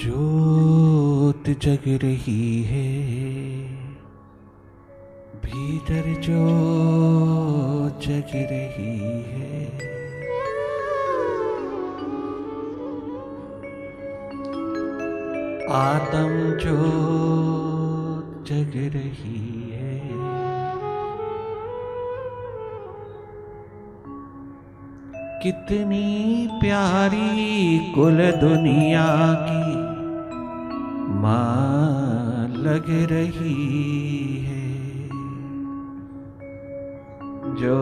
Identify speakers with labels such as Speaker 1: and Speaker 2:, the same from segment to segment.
Speaker 1: ज्योत जग रही है, भीतर जो जग रही है। आत्म जो जग रही है। कितनी प्यारी कुल दुनिया की लग रही है। जो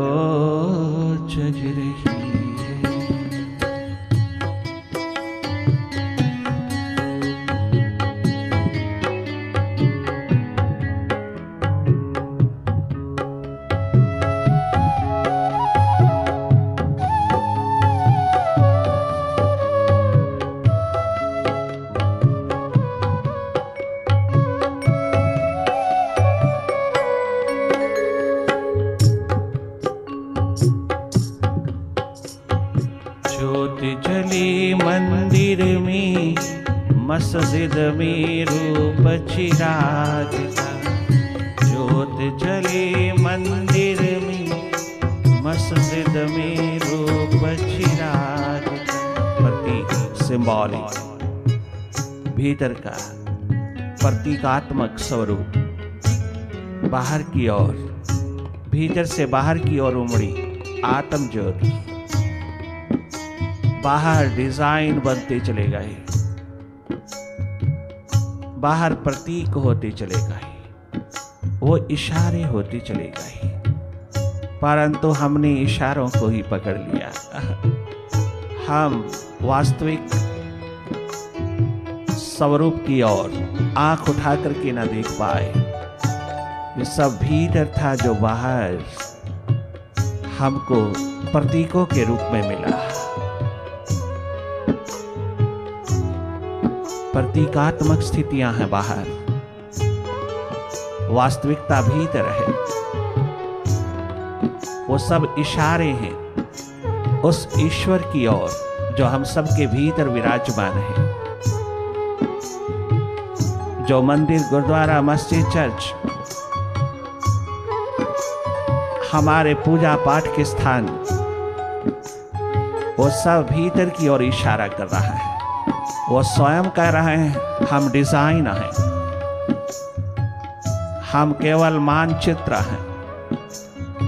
Speaker 1: जग रही स्वरूप। बाहर की ओर, भीतर से बाहर की ओर उमड़ी आत्म ज्योति। बाहर डिज़ाइन बनते चले गए। बाहर प्रतीक होते चले गए। वो इशारे होते चले गए। परंतु हमने इशारों को ही पकड़ लिया। हम वास्तविक स्वरूप की ओर आँख उठा करके ना देख पाए। ये सब भीतर था जो बाहर हमको प्रतीकों के रूप में मिला। प्रतीकात्मक स्थितियाँ हैं बाहर। वास्तविकता भीतर है। वो सब इशारे हैं उस ईश्वर की ओर, जो हम सबके भीतर विराजमान है। जो मंदिर गुरुद्वारा मस्जिद चर्च हमारे पूजा पाठ के स्थान, वो सब भीतर की ओर इशारा कर रहा है। वो स्वयं कह रहे हैं, हम डिज़ाइन हैं। हम केवल मानचित्र हैं।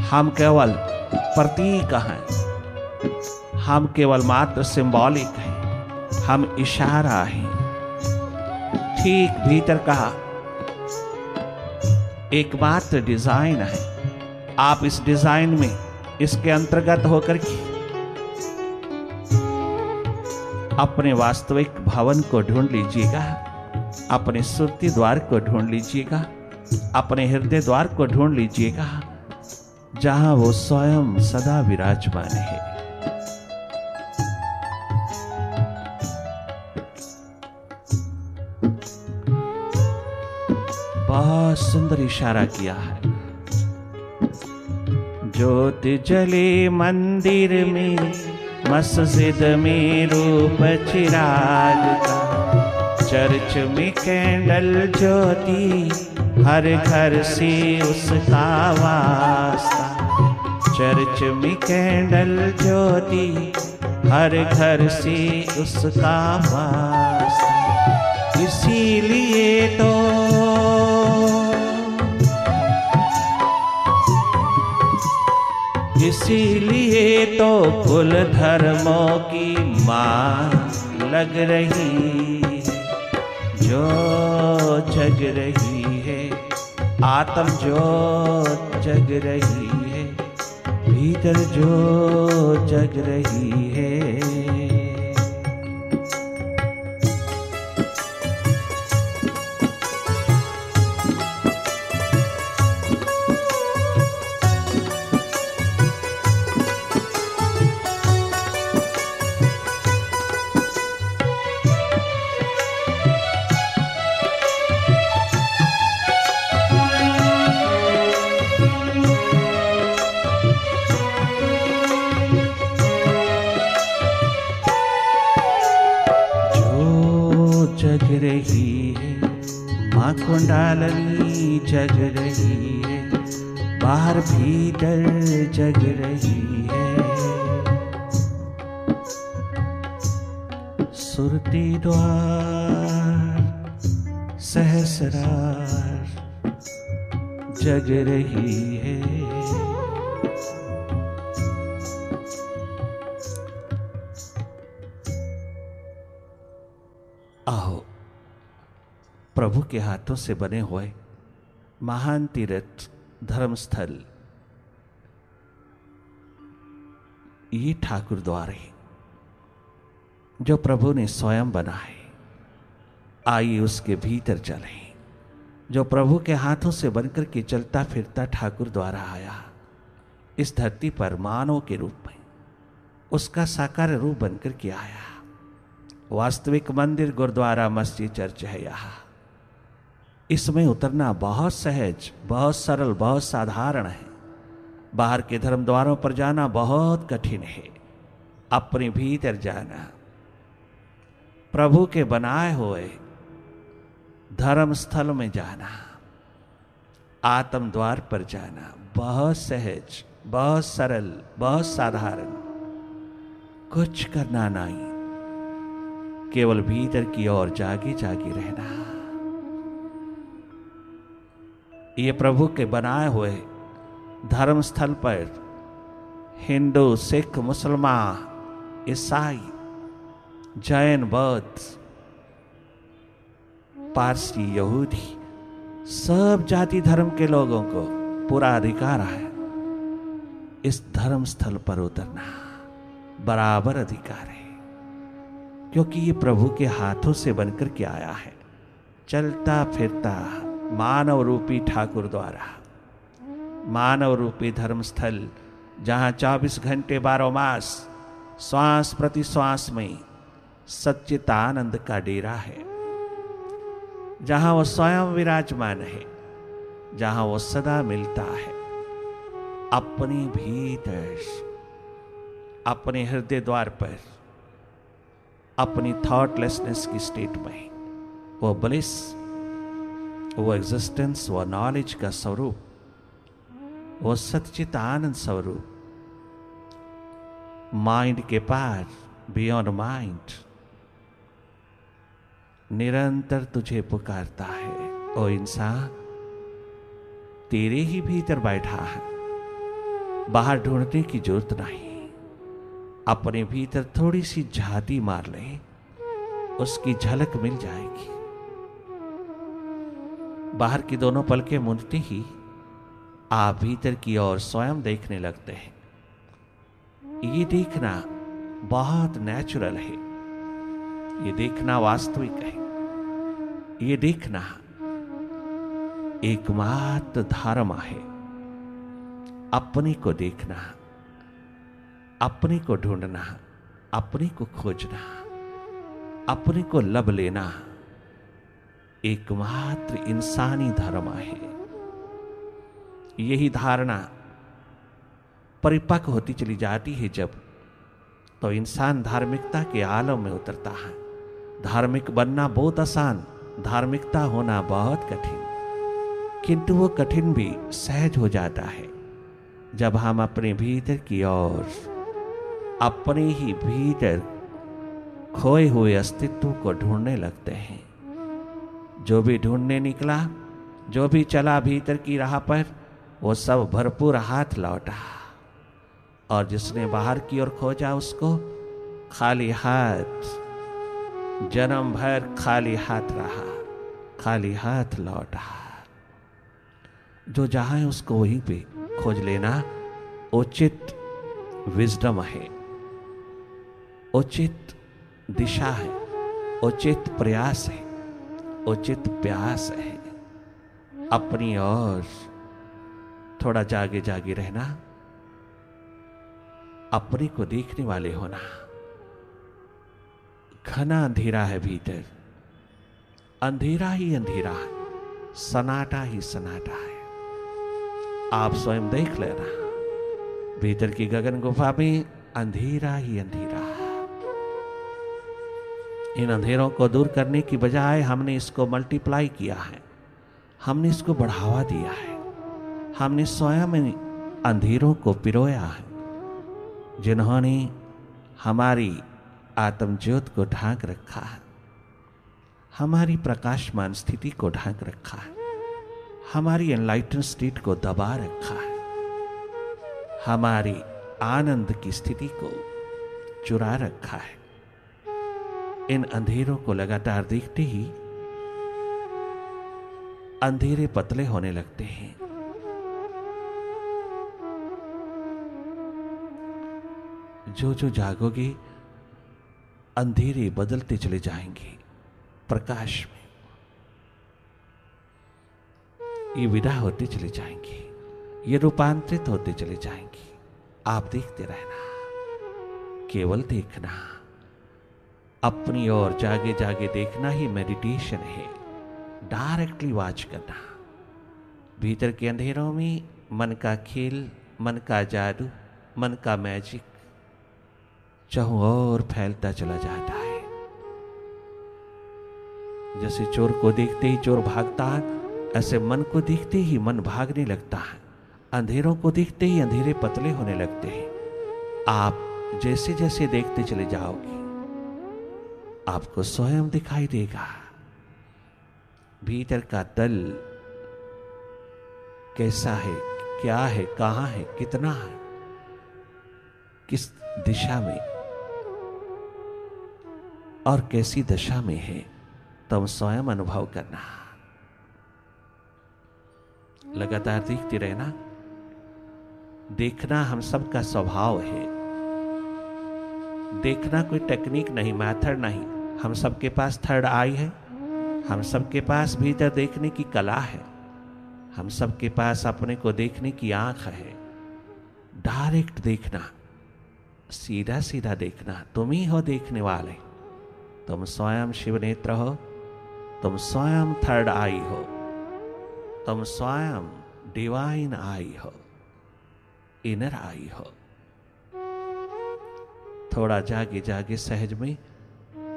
Speaker 1: हम केवल प्रतीक हैं। हम केवल मात्र सिंबॉलिक हैं। हम इशारा हैं। ठीक भीतर कहा, एकमात्र डिज़ाइन है। आप इस डिज़ाइन में इसके अंतर्गत होकर के अपने वास्तविक भवन को ढूंढ लीजिएगा, अपने सुरती द्वार को ढूंढ लीजिएगा, अपने हृदय द्वार को ढूंढ लीजिएगा, जहाँ वो स्वयं सदा विराजमान है। बहुत सुंदर इशारा किया है। ज्योत जले मंदिर में, मस्जिद में रूप चिराग का। चर्च में कैंडल ज्योति, हर घर से उसका वास्ता। चर्च में कैंडल ज्योति, हर घर से उसका वास्ता। इसीलिए तो इसीलिए तो कुल धर्मों की माँ लग रही जो जग रही है, आत्म जो जग रही है, भीतर जो जग रही है। रही है माँ कुंडालनी जग रही है बाहर भीतर जग रही है सुरती द्वार, सहसरार जग रही है प्रभु के हाथों से बने हुए महान तीर्थ धर्मस्थल। ये ठाकुर द्वारे जो प्रभु ने स्वयं बनाए, आइए उसके भीतर चले। जो प्रभु के हाथों से बनकर के चलता फिरता ठाकुर द्वारा आया, इस धरती पर मानव के रूप में उसका साकार रूप बनकर के आया। वास्तविक मंदिर गुरुद्वारा मस्जिद चर्च है यहाँ। इसमें उतरना बहुत सहज, बहुत सरल, बहुत साधारण है। बाहर के धर्म द्वारों पर जाना बहुत कठिन है। अपने भीतर जाना। प्रभु के बनाए हुए धर्म स्थल में जाना। आत्म द्वार पर जाना। बहुत सहज, बहुत सरल, बहुत साधारण। कुछ करना नहीं। केवल भीतर की ओर जागे जागे रहना। ये प्रभु के बनाए हुए धर्म स्थल पर हिंदू, सिख, मुसलमान, ईसाई, जैन, बौद्ध, पारसी, यहूदी, सब जाति धर्म के लोगों को पूरा अधिकार है। इस धर्म स्थल पर उतरना बराबर अधिकार है, क्योंकि ये प्रभु के हाथों से बनकर के आया है। चलता फिरता मानव रूपी ठाकुर द्वारा मानव रूपी धर्मस्थल, जहाँ 24 घंटे बारह मास, श्वास प्रति श्वास में सच्चितानंद का डेरा है। जहाँ वो स्वयं विराजमान है, जहाँ वो सदा मिलता है। अपने भीतर, अपने हृदय द्वार पर, अपनी थॉटलेसनेस की स्टेट में, वो ब्लिस वो एग्जिस्टेंस वो नॉलेज का स्वरूप वो सचित आनंद स्वरूप माइंड के पार बियॉन्ड माइंड निरंतर तुझे पुकारता है ओ इंसान तेरे ही भीतर बैठा है बाहर ढूँढने की ज़रूरत नहीं अपने भीतर थोड़ी सी झाती मार ले उसकी झलक मिल जाएगी बाहर की दोनों पलकें मुंडते ही आप भीतर की ओर स्वयं देखने लगते हैं। ये देखना बहुत नेचुरल है। ये देखना वास्तविक है। ये देखना एकमात्र धर्म है। अपने को देखना, अपने को ढूंढना, अपने को खोजना, अपने को लब लेना। एकमात्र इंसानी धर्म है। यही धारणा परिपक्व होती चली जाती है जब तो इंसान धार्मिकता के आलम में उतरता है। धार्मिक बनना बहुत आसान, धार्मिकता होना बहुत कठिन। किंतु वो कठिन भी सहज हो जाता है। जब हम अपने भीतर की ओर, अपने ही भीतर खोए हुए अस्तित्व को ढूँढने लगते हैं जो भी ढूँढने निकला, जो भी चला भीतर की राह पर, वो सब भरपूर हाथ लौटा। और जिसने बाहर की ओर खोजा उसको खाली हाथ, जन्म भर खाली हाथ रहा, खाली हाथ लौटा। जो जहाँ है उसको वहीं पे खोज लेना उचित विजडम है, उचित दिशा है, उचित प्रयास है। उचित प्यास है। अपनी ओर थोड़ा जागे जागे रहना, अपने को देखने वाले होना। घना अंधेरा है भीतर। अंधेरा ही अंधेरा है सनाटा ही सनाटा है। आप स्वयं देख लेना। भीतर की गगन गुफा में अंधेरा ही अंधेरा। इन अंधेरों को दूर करने की बजाय हमने इसको मल्टीप्लाई किया है। हमने इसको बढ़ावा दिया है। हमने स्वयं अंधेरों को पिरोया है। जिन्होंने हमारी आत्मज्योत को ढांक रखा है। हमारी प्रकाशमान स्थिति को ढांक रखा है। हमारी एनलाइटन स्टेट को दबा रखा है। हमारी आनंद की स्थिति को चुरा रखा है। इन अंधेरों को लगातार देखते ही अंधेरे पतले होने लगते हैं। जो जो जागोगे, अंधेरे बदलते चले जाएँगे, प्रकाश में। ये विदा होते चले जाएँगे, ये रूपांतरित होते चले जाएँगे। आप देखते रहना, केवल देखना। अपनी ओर जागे जागे देखना ही मेडिटेशन है। डायरेक्टली वॉच करना। भीतर के अंधेरों में मन का खेल, मन का जादू, मन का मैजिक चाहू और फैलता चला जाता है। जैसे चोर को देखते ही चोर भागता है, ऐसे मन को देखते ही मन भागने लगता है। अंधेरों को देखते ही अंधेरे पतले होने लगते हैं। आप जैसे जैसे देखते चले जाओगे। आपको स्वयं दिखाई देगा। भीतर का दल कैसा है, क्या है, कहाँ है, कितना है, किस दिशा में और कैसी दशा में है, तुम स्वयं अनुभव करना। लगातार देखते रहना। देखना हम सबका स्वभाव है। देखना कोई टेक्निक नहीं, मैथड नहीं। हम सबके पास थर्ड आई है। हम सबके पास भीतर देखने की कला है। हम सबके पास अपने को देखने की आँख है। डायरेक्ट देखना। सीधा सीधा देखना। तुम ही हो देखने वाले। तुम स्वयं शिव नेत्र हो। तुम स्वयं थर्ड आई हो। तुम स्वयं डिवाइन आई हो। इनर आई हो। थोड़ा जागे जागे सहज में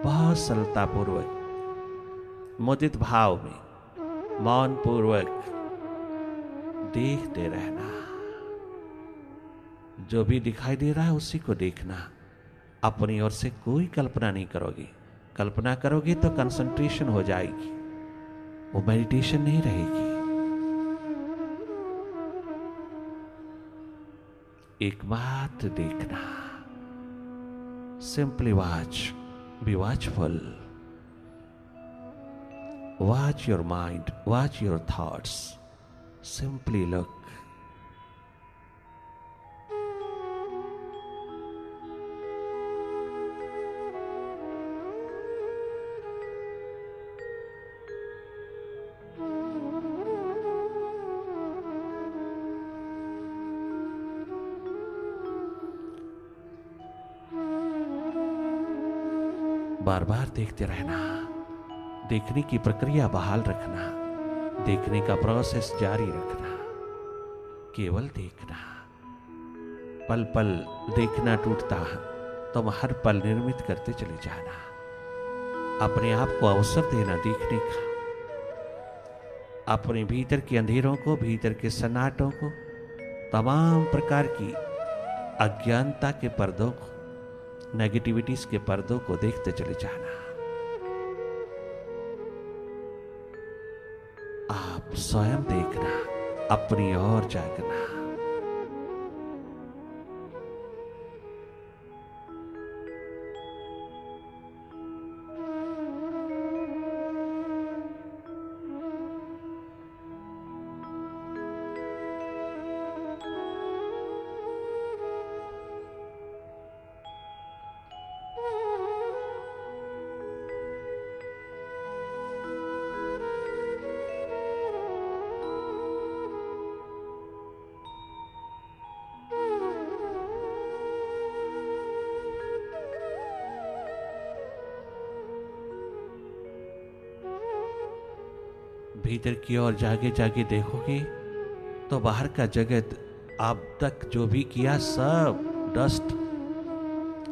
Speaker 1: बहुत सरलता पूर्वक मुदित भाव में मौन पूर्वक देखते रहना। जो भी दिखाई दे रहा है उसी को देखना। अपनी ओर से कोई कल्पना नहीं करोगे। कल्पना करोगे तो कंसंट्रेशन हो जाएगी। वो मेडिटेशन नहीं रहेगी। एकमात्र देखना। Simply watch, be watchful. Watch your mind, watch your thoughts. Simply look. बार बार देखते रहना। देखने की प्रक्रिया बहाल रखना। देखने का प्रोसेस जारी रखना। केवल देखना। पल पल देखना टूटता, तुम हर पल निर्मित करते चले जाना। अपने आप को अवसर देना देखने का। अपने भीतर के अंधेरों को, भीतर के सन्नाटों को, तमाम प्रकार की अज्ञानता के पर्दों को। नेगेटिविटीज के पर्दों को देखते चले जाना। आप स्वयं देखना अपनी ओर जागना। भीतर की ओर जागे जागे देखोगे तो बाहर का जगत आप तक जो भी किया सब डस्ट,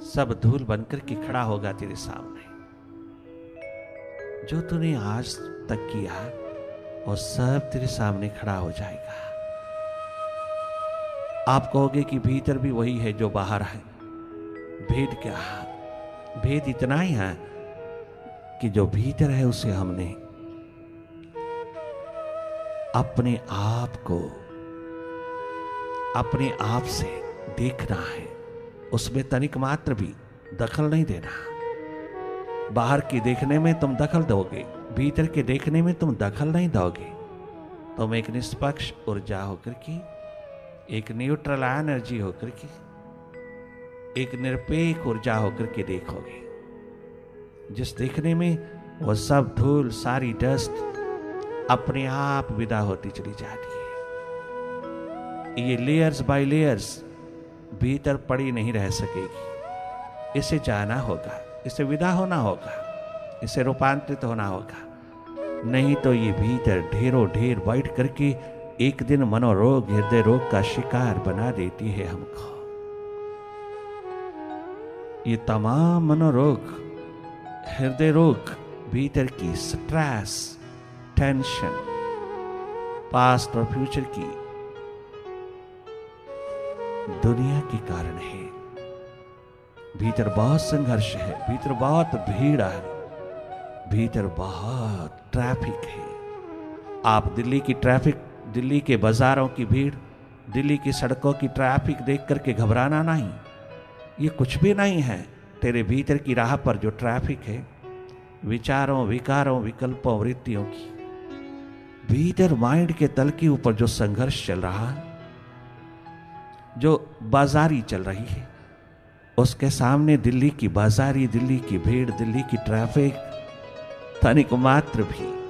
Speaker 1: सब धूल बनकर के खड़ा होगा तेरे सामने। जो तूने आज तक किया, वो सब तेरे सामने खड़ा हो जाएगा। आप कहोगे कि भीतर भी वही है जो बाहर है। भेद क्या भेद इतना ही है कि जो भीतर है, उसे हमने अपने आप को अपने आप से देखना है। उसमें तनिक मात्र भी दखल नहीं देना। बाहर की देखने में तुम दखल दोगे, भीतर के देखने में तुम दखल नहीं दोगे। तुम एक निष्पक्ष ऊर्जा होकर के, एक न्यूट्रल एनर्जी होकर के, एक निरपेक्ष ऊर्जा होकर के देखोगे। जिस देखने में वो सब धूल, सारी डस्ट अपने आप विदा होती चली जाती है। ये लेयर्स बाय लेयर्स भीतर पड़ी नहीं रह सकेगी। इसे जाना होगा, इसे विदा होना होगा, इसे रूपांतरित होना होगा। नहीं तो ये भीतर ढेरों ढेर बैठ करके एक दिन मनोरोग, हृदय रोग का शिकार बना देती है हमको। ये तमाम मनोरोग, हृदय रोग, भीतर की स्ट्रेस टेंशन पास्ट और फ्यूचर की दुनिया के कारण है। भीतर बहुत संघर्ष है, भीतर बहुत भीड़ है, भीतर बहुत ट्रैफ़िक है। आप दिल्ली की ट्रैफ़िक दिल्ली के बाजारों की भीड़, दिल्ली की सड़कों की ट्रैफ़िक देख करके घबराना नहीं। ये कुछ भी नहीं है। तेरे भीतर की राह पर जो ट्रैफ़िक है, विचारों, विकारों, विकल्पों, वृत्तियों की। भीतर माइंड के तल के ऊपर जो संघर्ष चल रहा है, जो बाजारी चल रही है, उसके सामने दिल्ली की बाजारी, दिल्ली की भीड़, दिल्ली की ट्रैफ़िक, तनिक मात्र भी।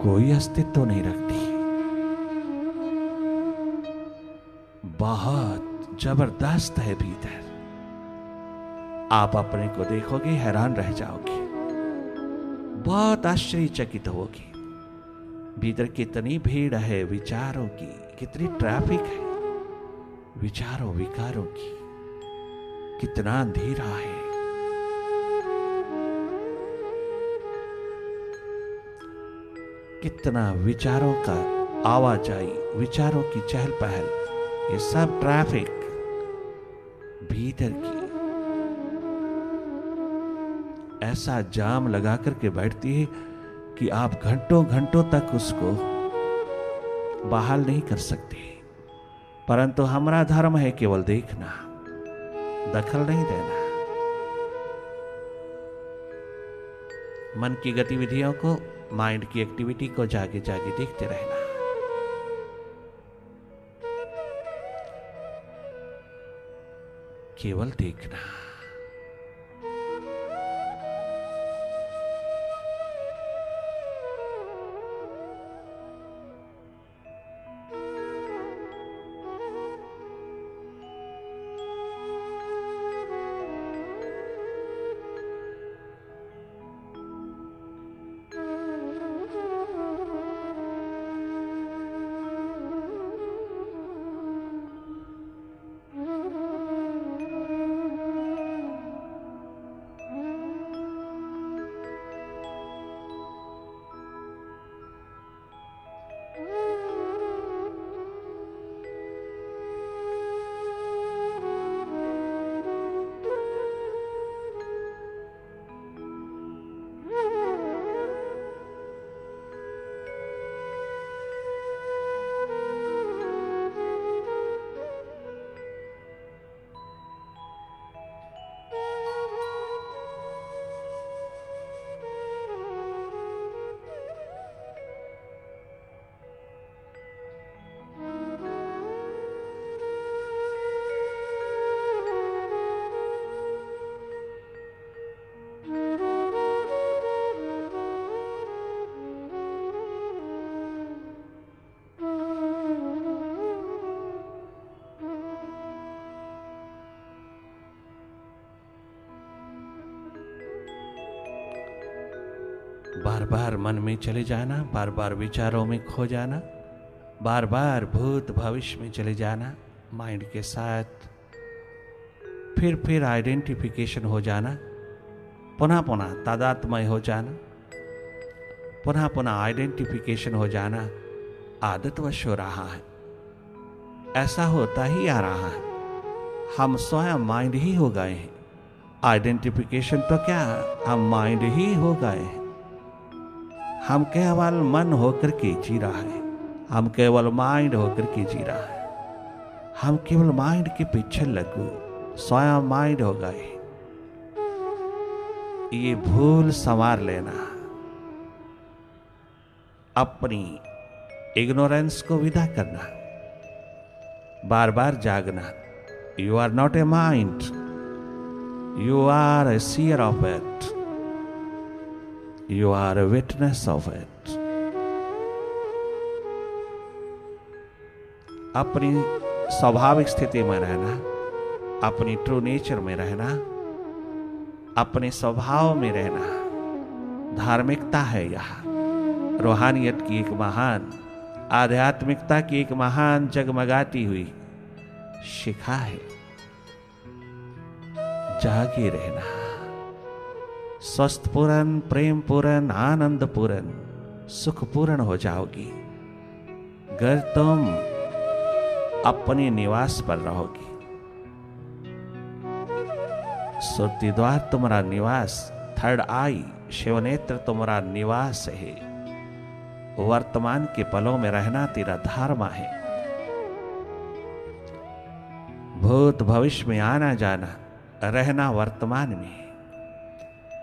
Speaker 1: कोई अस्तित्व तो नहीं रखती। बहुत ज़बरदस्त है भीतर। आप अपने को देखोगे, हैरान रह जाओगे। बहुत आश्चर्यचकित होगी। भीतर कितनी भीड़ है, विचारों की, कितनी ट्रैफ़िक है, विचारों, विकारों की। कितना अंधेरा है। कितना विचारों का आवाजाही विचारों की चहल पहल ये सब ट्रैफ़िक भीतर की ऐसा जाम लगा करके बैठती है कि आप घंटों घंटों तक उसको बहाल नहीं कर सकते। परंतु हमारा धर्म है केवल देखना, दखल नहीं देना। मन की गतिविधियों को माइंड की एक्टिविटी को जागे जागे देखते रहना। केवल देखना। बार बार मन में चले जाना बार बार विचारों में खो जाना बार बार भूत भविष्य में चले जाना माइंड के साथ फिर फिर आइडेंटिफिकेशन हो जाना पुनः पुनः तादात्मय हो जाना पुनः पुनः आइडेंटिफिकेशन हो जाना, आदतवश हो रहा है। ऐसा होता ही आ रहा है। हम स्वयं माइंड ही हो गए हैं। आइडेंटिफिकेशन तो क्या, हम माइंड ही हो गए हैं। हम केवल मन होकर के जी रहा है। हम केवल माइंड होकर के जी रहा है। हम केवल माइंड के पीछे लगू, स्वयं माइंड हो गए। ये भूल संवार लेना। अपनी इग्नोरेंस को विदा करना। बार बार जागना। You are not a mind you are a seer of it you are a witness of it अपनी स्वाभाविक स्थिति में रहना, अपनी ट्रू नेचर में रहना, अपने स्वभाव में रहना, धार्मिकता है यह। रूहानियत की एक महान, आध्यात्मिकता की एक महान जगमगाती हुई शिखा है। जागे रहना। स्वस्थ पूर्ण प्रेम पूर्ण आनंद पूर्ण सुख पूर्ण हो जाओगी। अगर तुम अपने निवास पर रहोगी। सुरती द्वार तुम्हारा निवास, थर्ड आई, शिवनेत्र तुम्हारा निवास है। वर्तमान के पलों में रहना तेरा धर्म है। भूत भविष्य में आना जाना, रहना वर्तमान में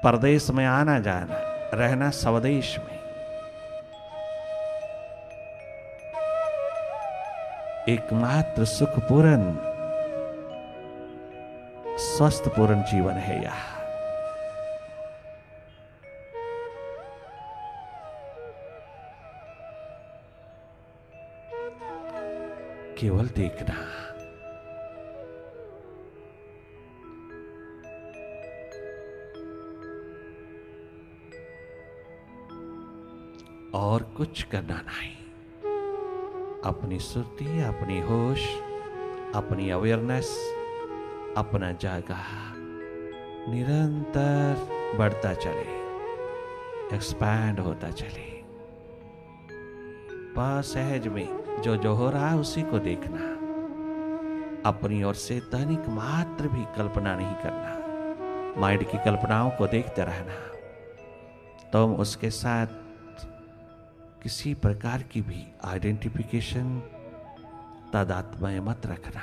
Speaker 1: परदेश में आना जाना, रहना स्वदेश में। एकमात्र सुखपूर्ण स्वस्थ पूर्ण जीवन है यह। केवल देखना। और कुछ करना नहीं। अपनी सुरती, अपनी होश, अपनी अवेयरनेस अपना जागा निरंतर बढ़ता चले एक्सपैंड होता चले। सहज में जो जो हो रहा है उसी को देखना। अपनी ओर से तनिक मात्र भी कल्पना नहीं करना। माइंड की कल्पनाओं को देखते रहना। तुम तो उसके साथ किसी प्रकार की भी आइडेंटिफिकेशन तदात्मय मत रखना।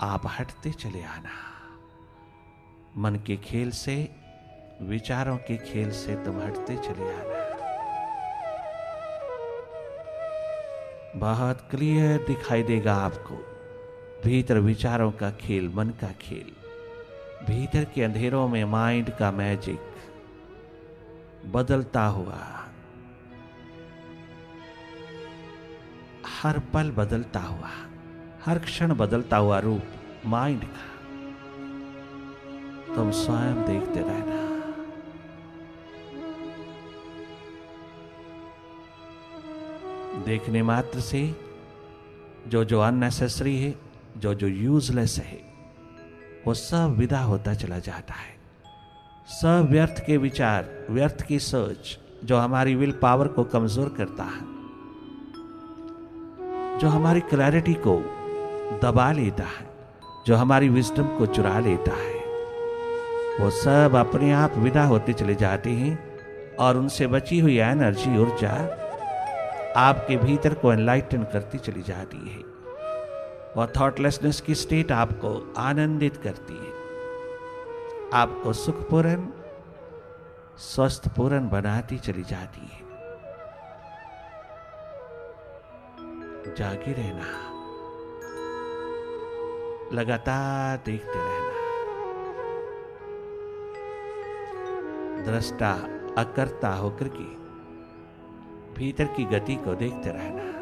Speaker 1: आप हटते चले आना। मन के खेल से, विचारों के खेल से तुम हटते चले आना। बहुत क्लियर दिखाई देगा आपको। भीतर विचारों का खेल, मन का खेल। भीतर के अंधेरों में माइंड का मैजिक बदलता हुआ हर पल बदलता हुआ, हर क्षण बदलता हुआ रूप माइंड का। तुम स्वयं देखते रहना। देखने मात्र से जो जो अननेसेसरी है, जो जो यूजलेस है, वो सब विदा होता चला जाता है। सब व्यर्थ के विचार, व्यर्थ की सोच, जो हमारी विल पावर को कमज़ोर करता है। जो हमारी क्लैरिटी को दबा लेता है, जो हमारी विजडम को चुरा लेता है। वो सब अपने आप विदा होते चले जाते हैं और उनसे बची हुई एनर्जी ऊर्जा आपके भीतर को एनलाइटन करती चली जाती है। वह थॉटलेसनेस की स्टेट आपको आनंदित करती है। आपको सुखपूर्ण, स्वस्थपूर्ण बनाती चली जाती है। जागे रहना। लगातार देखते रहना। दृष्टा अकर्ता होकर के भीतर की गति को देखते रहना।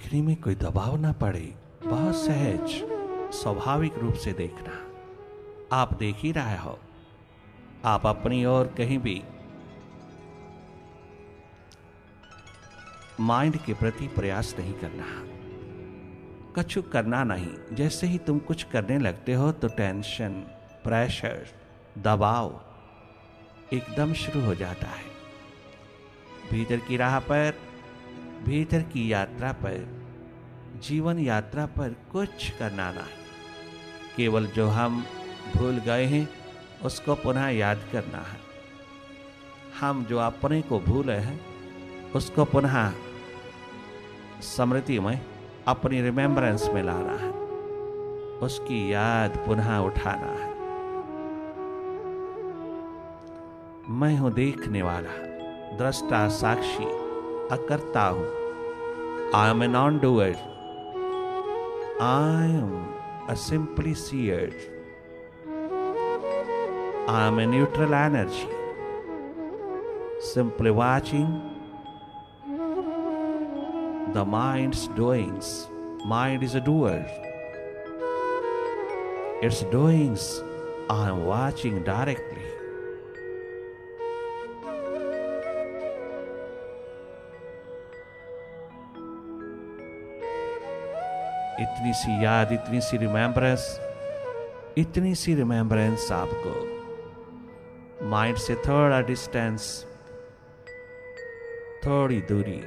Speaker 1: देखने में कोई दबाव ना पड़े बहुत सहज, स्वाभाविक रूप से देखना। आप देख ही रहे हो। आप अपनी ओर कहीं भी माइंड के प्रति प्रयास नहीं करना। कछु करना नहीं। जैसे ही तुम कुछ करने लगते हो तो टेंशन, प्रेशर, दबाव एकदम शुरू हो जाता है। भीतर की राह पर भीतर की यात्रा पर, जीवन यात्रा पर कुछ करना नहीं केवल जो हम भूल गए हैं, उसको पुनः याद करना है। हम जो अपने को भूले हैं, उसको पुनः स्मृति में अपनी रिमेम्बरेंस में लाना है। उसकी याद पुनः उठाना है। मैं हूँ देखने वाला, दृष्टा साक्षी। a karta i am a non-doer i am a simply seer. I am a neutral energy. Simply watching the mind's doings. Mind is a doer. Its doings i am watching directly. इतनी सी याद, इतनी सी remembrance इतनी सी remembrance आपको। Mind से थोड़ा distance थोड़ी दूरी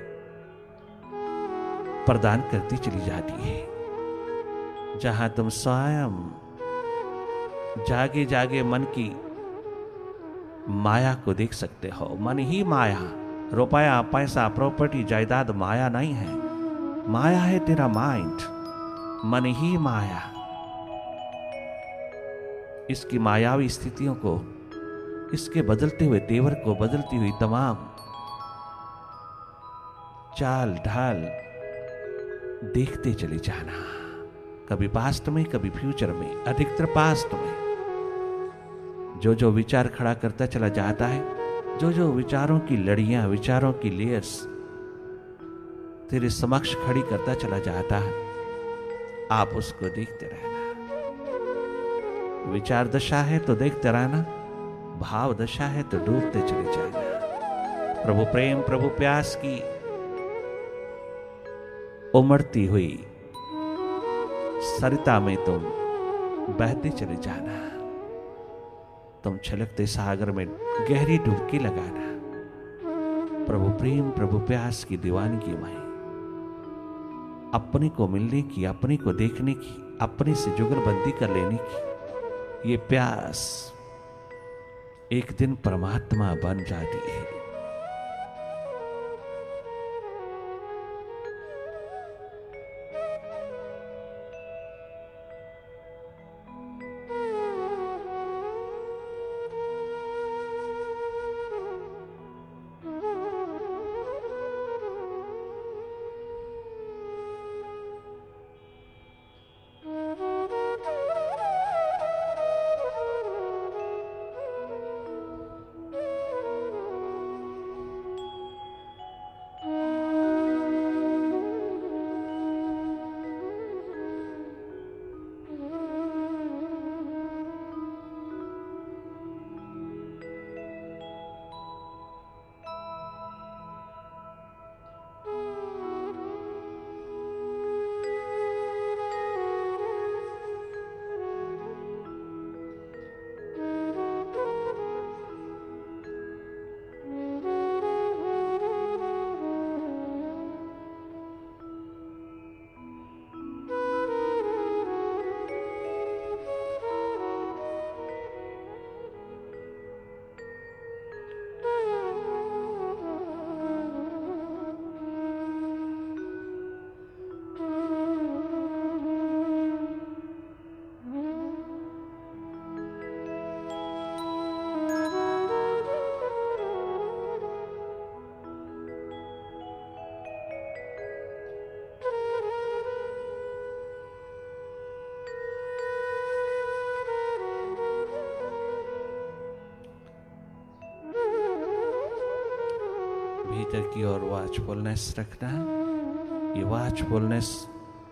Speaker 1: प्रदान करती चली जाती है। जहाँ तुम स्वयं जागे जागे मन की माया को देख सकते हो। मन ही माया। रुपया, पैसा प्रॉपर्टी जायदाद माया नहीं है। माया है तेरा माइंड मन ही माया। इसकी मायावी स्थितियों को, इसके बदलते हुए तेवर को बदलती हुई तमाम चाल ढाल देखते चले जाना। कभी पास्ट में, कभी फ्यूचर में, अधिकतर पास्ट में। जो जो विचार खड़ा करता चला जाता है जो जो विचारों की लड़ियाँ, विचारों की लेयर्स तेरे समक्ष खड़ी करता चला जाता है। आप उसको देखते रहना। विचार दशा है तो देखते रहना, भाव दशा है तो डूबते चले जाना। प्रभु प्रेम, प्रभु प्यास की उमड़ती हुई सरिता में तुम बहते चले जाना। तुम छलकते सागर में गहरी डुबकी लगाना। प्रभु प्रेम, प्रभु प्यास की दीवानगी में अपने को मिलने की, अपने को देखने की, अपने से जुगलबंदी कर लेने की। ये प्यास एक दिन परमात्मा बन जाती है। भीतर की ओर वॉचफुलनेस रखना ये वॉचफुलनेस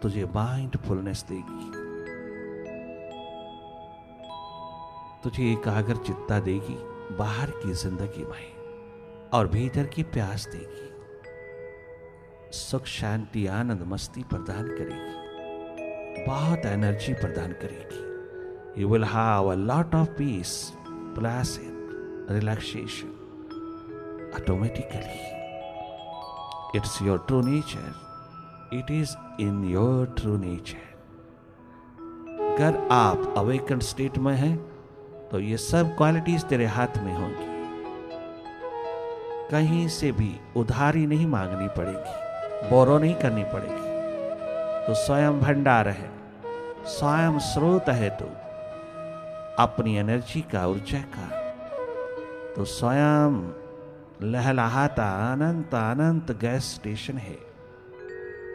Speaker 1: तुझे माइंडफुलनेस देगी। तुझे एकाग्र चित्ता देगी, बाहर की ज़िंदगी में, और भीतर की प्यास देगी। सुख, शांति, आनंद, मस्ती प्रदान करेगी। बहुत एनर्जी प्रदान करेगी। You will have a lot of peace placid relaxation automatically it's your true nature it is in your true nature अगर आप अवेकन स्टेट में हैं तो ये सब क्वालिटीज तेरे हाथ में होंगी। कहीं से भी उधारी नहीं मांगनी पड़ेगी, बोरो नहीं करनी पड़ेगी। तो स्वयं भंडार है, स्वयं स्रोत है तो। अपनी एनर्जी का ऊर्जा का। तो स्वयं लहलहाता अनंत अनंत गैस स्टेशन है।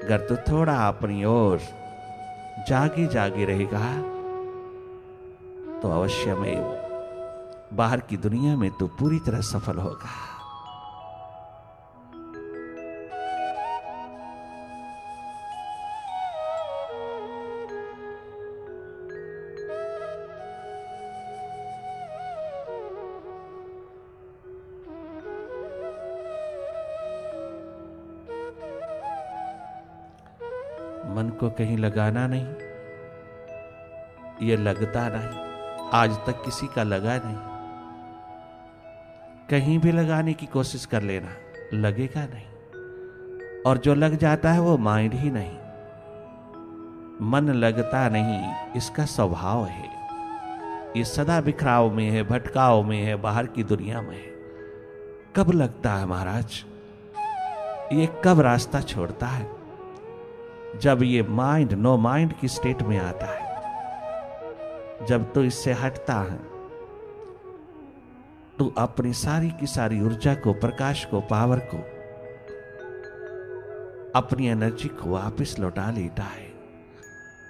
Speaker 1: अगर तो थोड़ा अपनी ओर जागी जागी रहेगा। तो अवश्य में बाहर की दुनिया में तो पूरी तरह सफल होगा। को कहीं लगाना नहीं, ये लगता नहीं, आज तक किसी का लगा नहीं। कहीं भी लगाने की कोशिश कर लेना, लगेगा नहीं। और जो लग जाता है वो माइंड ही नहीं। मन लगता नहीं, इसका स्वभाव है। ये सदा बिखराव में है, भटकाव में है, बाहर की दुनिया में है। कब लगता है महाराज? ये कब रास्ता छोड़ता है? जब ये माइंड नो माइंड की स्टेट में आता है, जब तो इससे हटता है तो अपनी सारी की सारी ऊर्जा को, प्रकाश को पावर को, अपनी एनर्जी को वापस लौटा लेता है,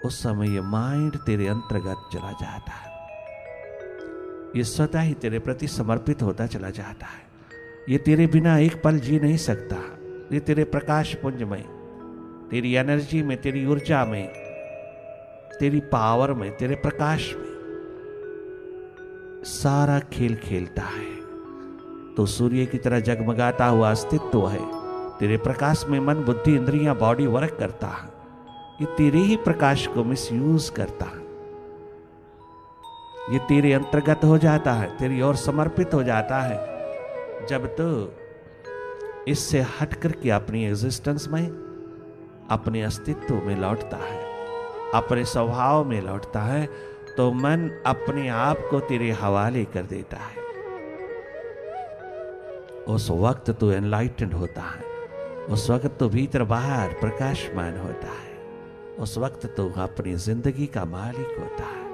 Speaker 1: उस समय ये माइंड तेरे अंतर्गत चला जाता है। ये स्वतः ही तेरे प्रति समर्पित होता चला जाता है। ये तेरे बिना एक पल जी नहीं सकता। ये तेरे प्रकाश पुंज में तेरी एनर्जी में, तेरी ऊर्जा में, तेरी पावर में, तेरे प्रकाश में सारा खेल खेलता है। तो सूर्य की तरह जगमगाता हुआ अस्तित्व है। तेरे प्रकाश में मन, बुद्धि, इंद्रियाँ बॉडी वर्क करता है। ये तेरे ही प्रकाश को मिस यूज़ करता है। ये तेरे अंतर्गत हो जाता है, तेरी ओर समर्पित हो जाता है। जब तो इससे हट करके अपनी एग्जिस्टेंस में अपने अस्तित्व में लौटता है, अपने स्वभाव में लौटता है तो मन अपने आप को तेरे हवाले कर देता है। उस वक्त तो एनलाइटेंड होता है, उस वक्त तो भीतर बाहर प्रकाशमान होता है, उस वक्त तो अपनी ज़िंदगी का मालिक होता है।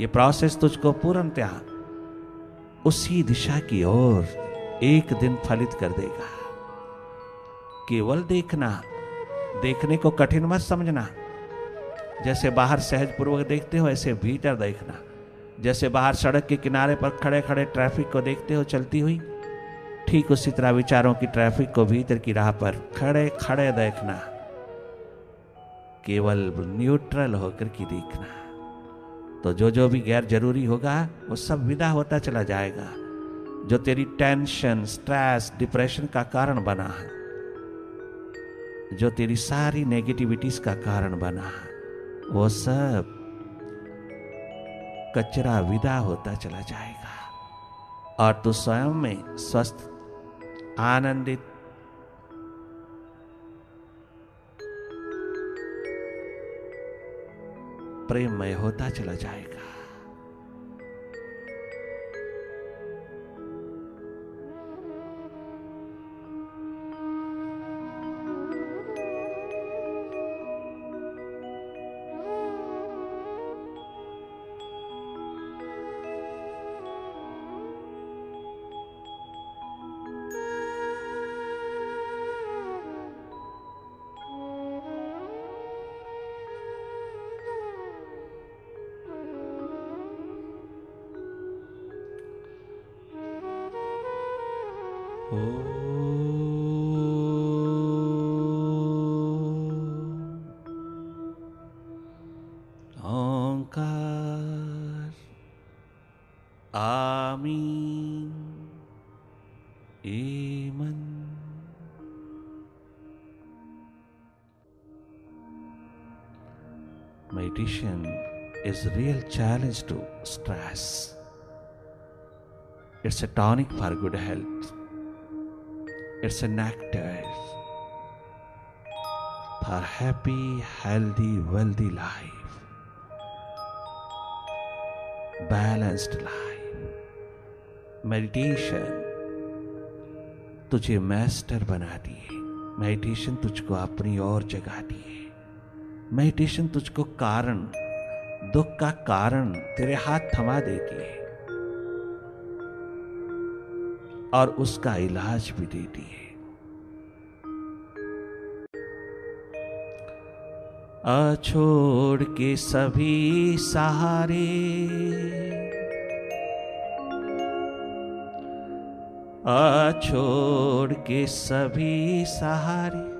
Speaker 1: ये प्रोसेस तुझको पूर्णतः उसी दिशा की ओर एक दिन फलित कर देगा। केवल देखना देखने को कठिन मत समझना। जैसे बाहर सहज पूर्वक देखते हो, ऐसे भीतर देखना। जैसे बाहर सड़क के किनारे पर खड़े खड़े ट्रैफ़िक को देखते हो, चलती हुई, ठीक उसी तरह विचारों की ट्रैफ़िक को भीतर की राह पर खड़े खड़े देखना। केवल न्यूट्रल होकर की देखना। तो जो जो भी गैर ज़रूरी होगा, वो सब विदा होता चला जाएगा। जो तेरी टेंशन स्ट्रेस डिप्रेशन का कारण बना है। जो तेरी सारी नेगेटिविटीज का कारण बना। वो सब कचरा विदा होता चला जाएगा। और तू स्वयं में स्वस्थ, आनंदित प्रेममय होता चला जाएगा। Challenge to stress. It's a tonic for good health. It's a nectar for happy, healthy, wealthy life. Balanced life. Meditation तुझे मास्टर बनाती है मेडिटेशन तुझको अपनी ओर जगाती है मेडिटेशन तुझको कारण दुख का कारण तेरे हाथ थमा देती है और उसका इलाज भी देती है। अछोड़ के सभी सहारे अछोड़ के सभी सहारे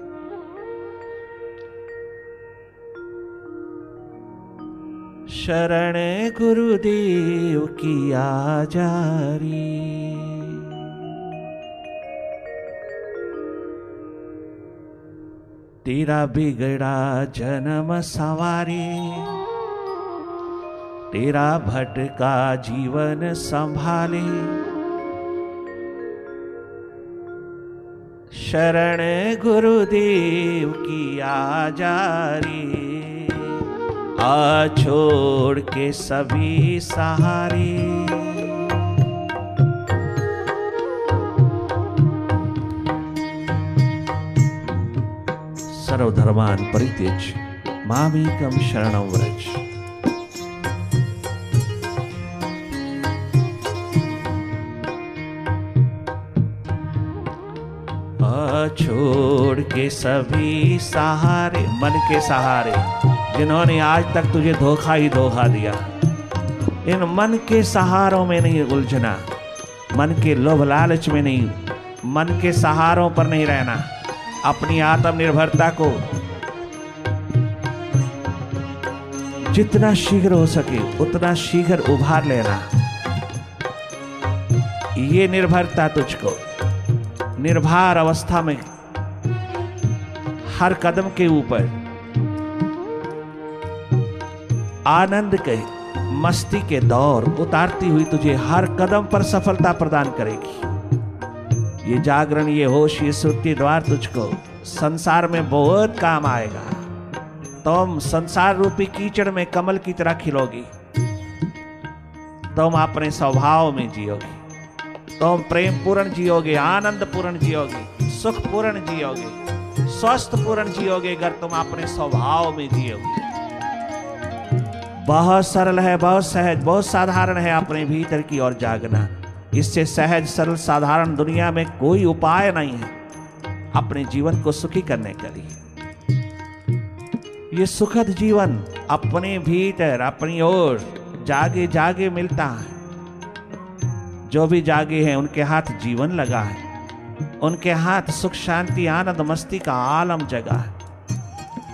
Speaker 1: शरण गुरुदेव की आजारी। तेरा बिगड़ा जन्म सवारे। तेरा भटका जीवन संभाले। शरण गुरुदेव की आजारी। आ छोड़ के सभी सहारे। सर्वधर्मान परित्यज मामेकम शरणं व्रज। छोड़ के सभी सहारे, मन के सहारे। जिन्होंने आज तक तुझे धोखा ही धोखा दिया। इन मन के सहारों में नहीं उलझना। मन के लोभ लालच में नहीं। मन के सहारों पर नहीं रहना। अपनी आत्मनिर्भरता को जितना शीघ्र हो सके, उतना शीघ्र उभार लेना। ये निर्भरता तुझको। निर्भर अवस्था में हर कदम के ऊपर आनंद के, मस्ती के दौर उतारती हुई तुझे हर कदम पर सफलता प्रदान करेगी। ये जागरण, ये होश, ये श्रुति द्वार तुझको संसार में बहुत काम आएगा। तुम संसार रूपी कीचड़ में कमल की तरह खिलोगी। तुम अपने स्वभाव में जियोगी। तुम प्रेम पूर्ण जियोगे आनंद पूर्ण जियोगे सुख पूर्ण जियोगे स्वस्थ पूर्ण जियोगे, अगर तुम अपने स्वभाव में जियोगे। बहुत सरल है, बहुत सहज, बहुत साधारण है अपने भीतर की ओर जागना। इससे सहज, सरल, साधारण दुनिया में कोई उपाय नहीं है अपने जीवन को सुखी करने के लिए। ये सुखद जीवन अपने भीतर, अपनी ओर जागे जागे मिलता है। जो भी जागे हैं, उनके हाथ जीवन लगा है। उनके हाथ सुख, शांति, आनंद, मस्ती का आलम जगा है।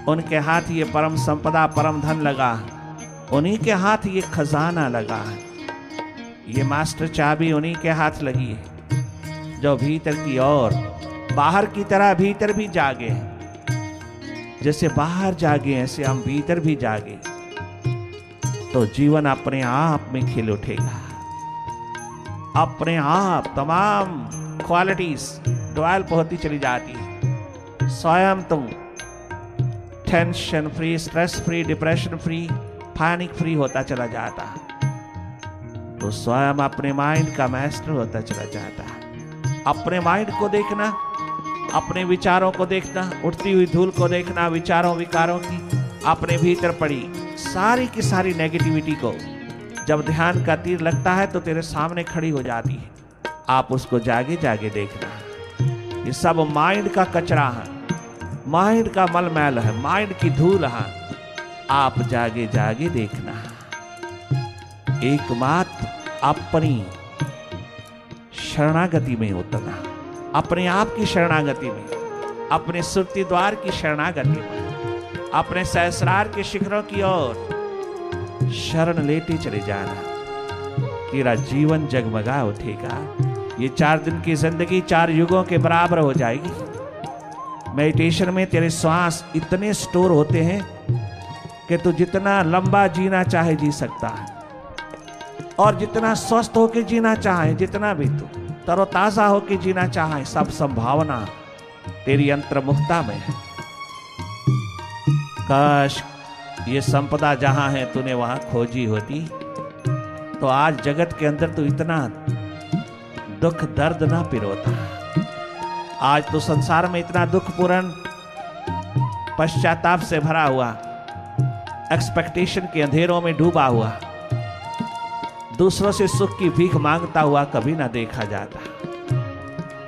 Speaker 1: उनके हाथ ये परम संपदा, परम धन लगा है। उन्हीं के हाथ ये खजाना लगा है। ये मास्टर चाबी उन्हीं के हाथ लगी है, जो भीतर की ओर, बाहर की तरह भीतर भी जागे हैं। जैसे बाहर जागे, ऐसे हम भीतर भी जागे। तो जीवन अपने आप में खिल उठेगा। अपने आप तमाम क्वालिटीज डेवलप होती चली जाती है। स्वयं तुम tension free stress free depression free panic free होता चला जाता। तो स्वयं अपने माइंड का मास्टर होता चला जाता। अपने माइंड को देखना, अपने विचारों को देखना, उठती हुई धूल को देखना, विचारों, विकारों की अपने भीतर पड़ी सारी की सारी नेगेटिविटी को। जब ध्यान का तीर लगता है तो तेरे सामने खड़ी हो जाती है। आप उसको जागे जागे देखना। ये सब माइंड का कचरा है। माइंड का मलमैल है। माइंड की धूल है। आप जागे जागे देखना। एकमात्र अपनी शरणागति में उतरना। अपने आप की शरणागति में, अपने सुरती द्वार की शरणागति में, अपने सहस्रार के शिखरों की ओर शरण लेते चले जाना। तेरा जीवन जगमगा उठेगा। ये चार दिन की ज़िंदगी चार युगों के बराबर हो जाएगी। मेडिटेशन में तेरे श्वास इतने स्टोर होते हैं कि तू जितना लंबा जीना चाहे जी सकता है। और जितना स्वस्थ होकर जीना चाहे, जितना भी तू तरोताजा होकर जीना चाहे, सब संभावना तेरी अंतर्मुखता में है। काश ये संपदा जहाँ है तूने वहाँ खोजी होती तो आज जगत के अंदर तू इतना दुख दर्द ना पिरोता। आज तो संसार में इतना दुख पूर्ण पश्चाताप से भरा हुआ एक्सपेक्टेशन के अंधेरों में डूबा हुआ। दूसरों से सुख की भीख माँगता हुआ कभी ना देखा जाता।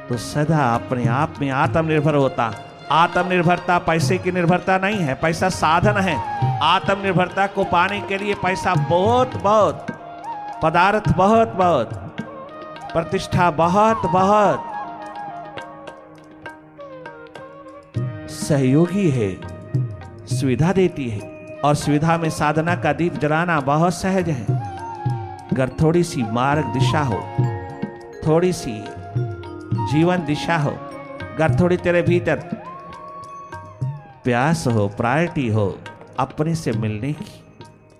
Speaker 1: तो सदा अपने आप में आत्मनिर्भर होता। आत्मनिर्भरता पैसे की निर्भरता नहीं है, पैसा साधन है। आत्मनिर्भरता को पाने के लिए पैसा बहुत बहुत, पदार्थ बहुत बहुत, प्रतिष्ठा बहुत बहुत। सहयोगी है, सुविधा देती है। और सुविधा में साधना का दीप जलाना बहुत सहज है। अगर थोड़ी सी मार्ग दिशा हो, थोड़ी सी जीवन दिशा हो, अगर थोड़ी तेरे भीतर प्यास हो, प्रायोरिटी हो, अपने से मिलने की,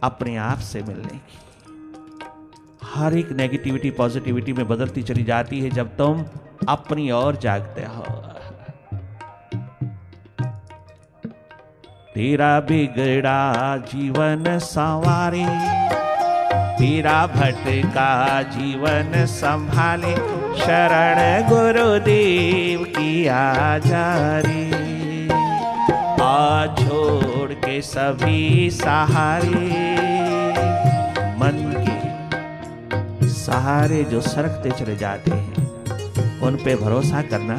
Speaker 1: अपने आप से मिलने की, हर एक नेगेटिविटी पॉजिटिविटी में बदलती चली जाती है जब तुम अपनी ओर जागते हो। तेरा बिगड़ा जीवन सवारे, तेरा भटका जीवन संभाले, शरण गुरुदेव की आजारी। आ छोड़ के सभी सहारे, मन के सहारे जो सरकते चले जाते हैं, उन पे भरोसा करना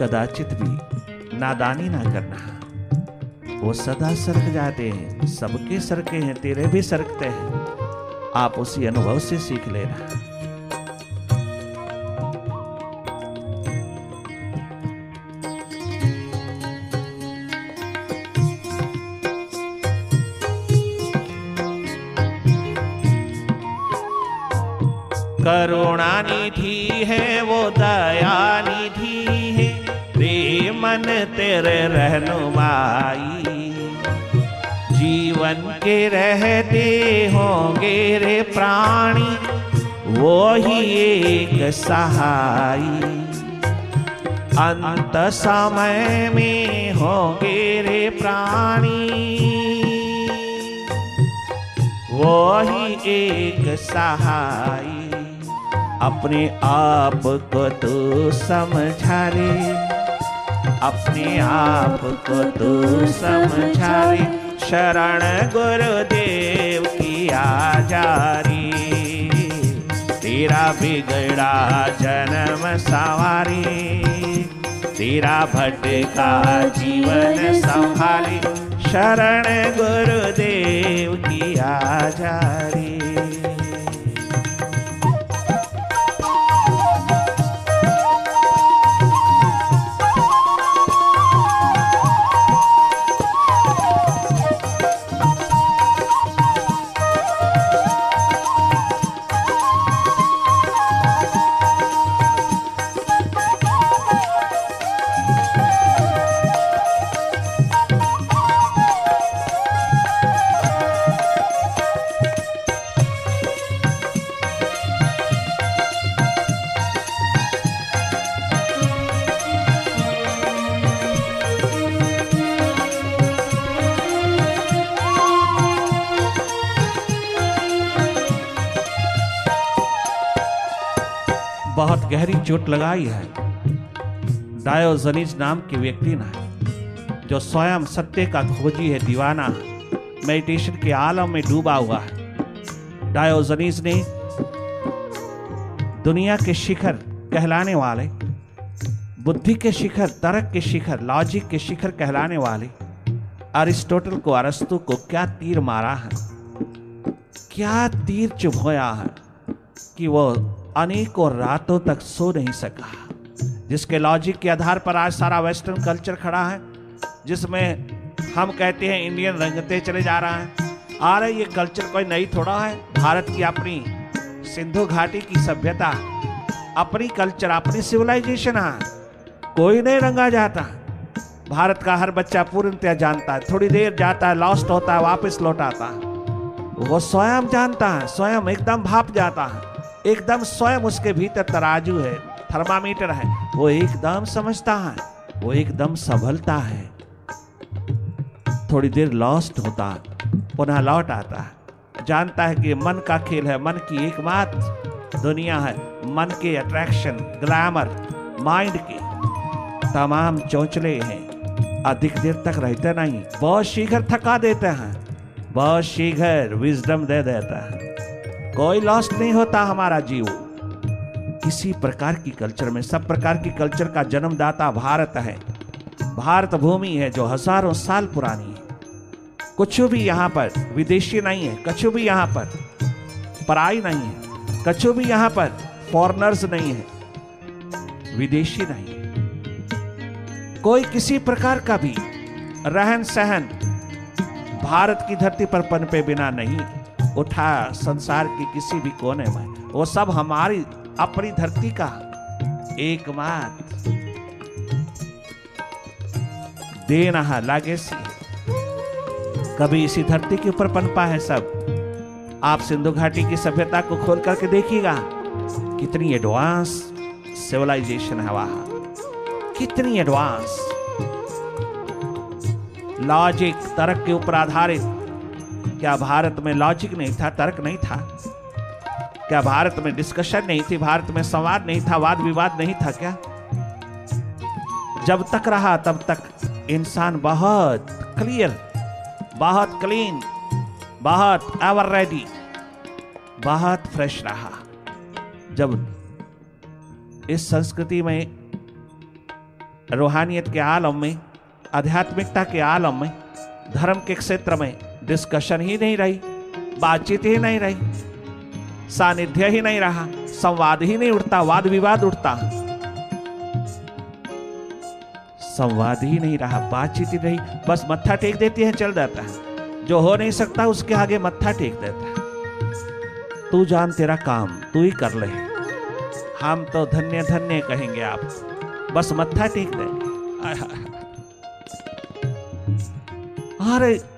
Speaker 1: कदाचित भी नादानी ना करना। वो सदा सरक जाते हैं, सबके सरके हैं, तेरे भी सरकते हैं। आप उसी अनुभव से सीख लेना। करुणा तेरे रहनुमाई। जीवन के रहते होंगे रे प्राणी, वो ही एक सहाई। अंत समय में होंगे रे प्राणी, वो ही एक सहाई। अपने आप को तू समझा रे। अपने आप को तू समझा रे शरण गुरुदेव की आजारी। तेरा बिगड़ा जन्म सवारी। तेरा भटका जीवन संभाली। शरण गुरुदेव की आजारी। चोट लगाई है। डायोजनीज नाम के व्यक्ति ने, जो स्वयं सत्य का खोजी है दीवाना मेडिटेशन के आलम में डूबा हुआ है। डायोजनीज ने दुनिया के शिखर कहलाने वाले, बुद्धि के शिखर, तर्क के शिखर लॉजिक के शिखर कहलाने वाले अरिस्टोटल को अरस्तु को क्या तीर मारा है? क्या तीर चुभोया है कि वो अनेकों रातों तक सो नहीं सका, जिसके लॉजिक के आधार पर आज सारा वेस्टर्न कल्चर खड़ा है, जिसमें हम कहते हैं इंडियन रंगते चले जा रहा है। आ रहे ये कल्चर कोई नई थोड़ा है? भारत की अपनी सिंधु घाटी की सभ्यता, अपनी कल्चर अपनी सिविलाइजेशन है। कोई नहीं रंगा जाता। भारत का हर बच्चा पूर्णतया जानता है, थोड़ी देर जाता है लॉस्ट होता है, वापस लौट आता है। वो स्वयं जानता है, स्वयं एकदम भाप जाता है। एकदम स्वयं उसके भीतर तराजू है, थर्मामीटर है, वो एकदम समझता है, वो एकदम संभलता है। थोड़ी देर लॉस्ट होता है, पुनः लौट आता है। जानता है कि मन का खेल है, मन की एकमात्र दुनिया है, मन के अट्रैक्शन ग्लैमर माइंड के। तमाम चौचले हैं, अधिक देर तक रहते नहीं, बहुत शीघ्र थका देते हैं, बहुत शीघ्र विजडम दे देता है। कोई लॉस्ट नहीं होता हमारा जीव। किसी प्रकार की कल्चर में, सब प्रकार की कल्चर का जन्मदाता भारत है। भारत भूमि है जो हज़ारों साल पुरानी है। कुछ भी यहाँ पर विदेशी नहीं है, कुछ भी यहाँ पर पराई नहीं है, कुछ भी यहाँ पर फॉरनर्स नहीं है, विदेशी नहीं है। कोई किसी प्रकार का भी रहन सहन भारत की धरती पर पनपे बिना नहीं उठा संसार के किसी भी कोने में। वो सब हमारी अपनी धरती का एकमात्र देना है। लागेसी कभी इसी धरती के ऊपर पनपा है सब। आप सिंधु घाटी की सभ्यता को खोल करके देखिएगा। कितनी एडवांस सिविलाइजेशन है वहाँ। कितनी एडवांस लॉजिक तर्क के ऊपर आधारित क्या भारत में लॉजिक नहीं था, तर्क नहीं था? क्या भारत में डिस्कशन नहीं थी, भारत में संवाद नहीं था, वाद विवाद नहीं था क्या? जब तक रहा तब तक इंसान बहुत क्लियर बहुत क्लीन बहुत एवर रेडी बहुत फ्रेश रहा। जब इस संस्कृति में, रूहानियत के आलम में, आध्यात्मिकता के आलम में, धर्म के क्षेत्र में डिस्कशन ही नहीं रही, बातचीत ही नहीं रही, सानिध्य ही नहीं रहा, संवाद ही नहीं उठता, वाद विवाद उठता। संवाद ही नहीं रहा, बातचीत ही नहीं, बस मत्था टेक देती है, चल जाता है। जो हो नहीं सकता, उसके आगे मत्था टेक देता है। तू जान तेरा काम, तू ही कर ले। हम तो धन्य धन्य कहेंगे आप, बस मत्था टेक देंगे। अरे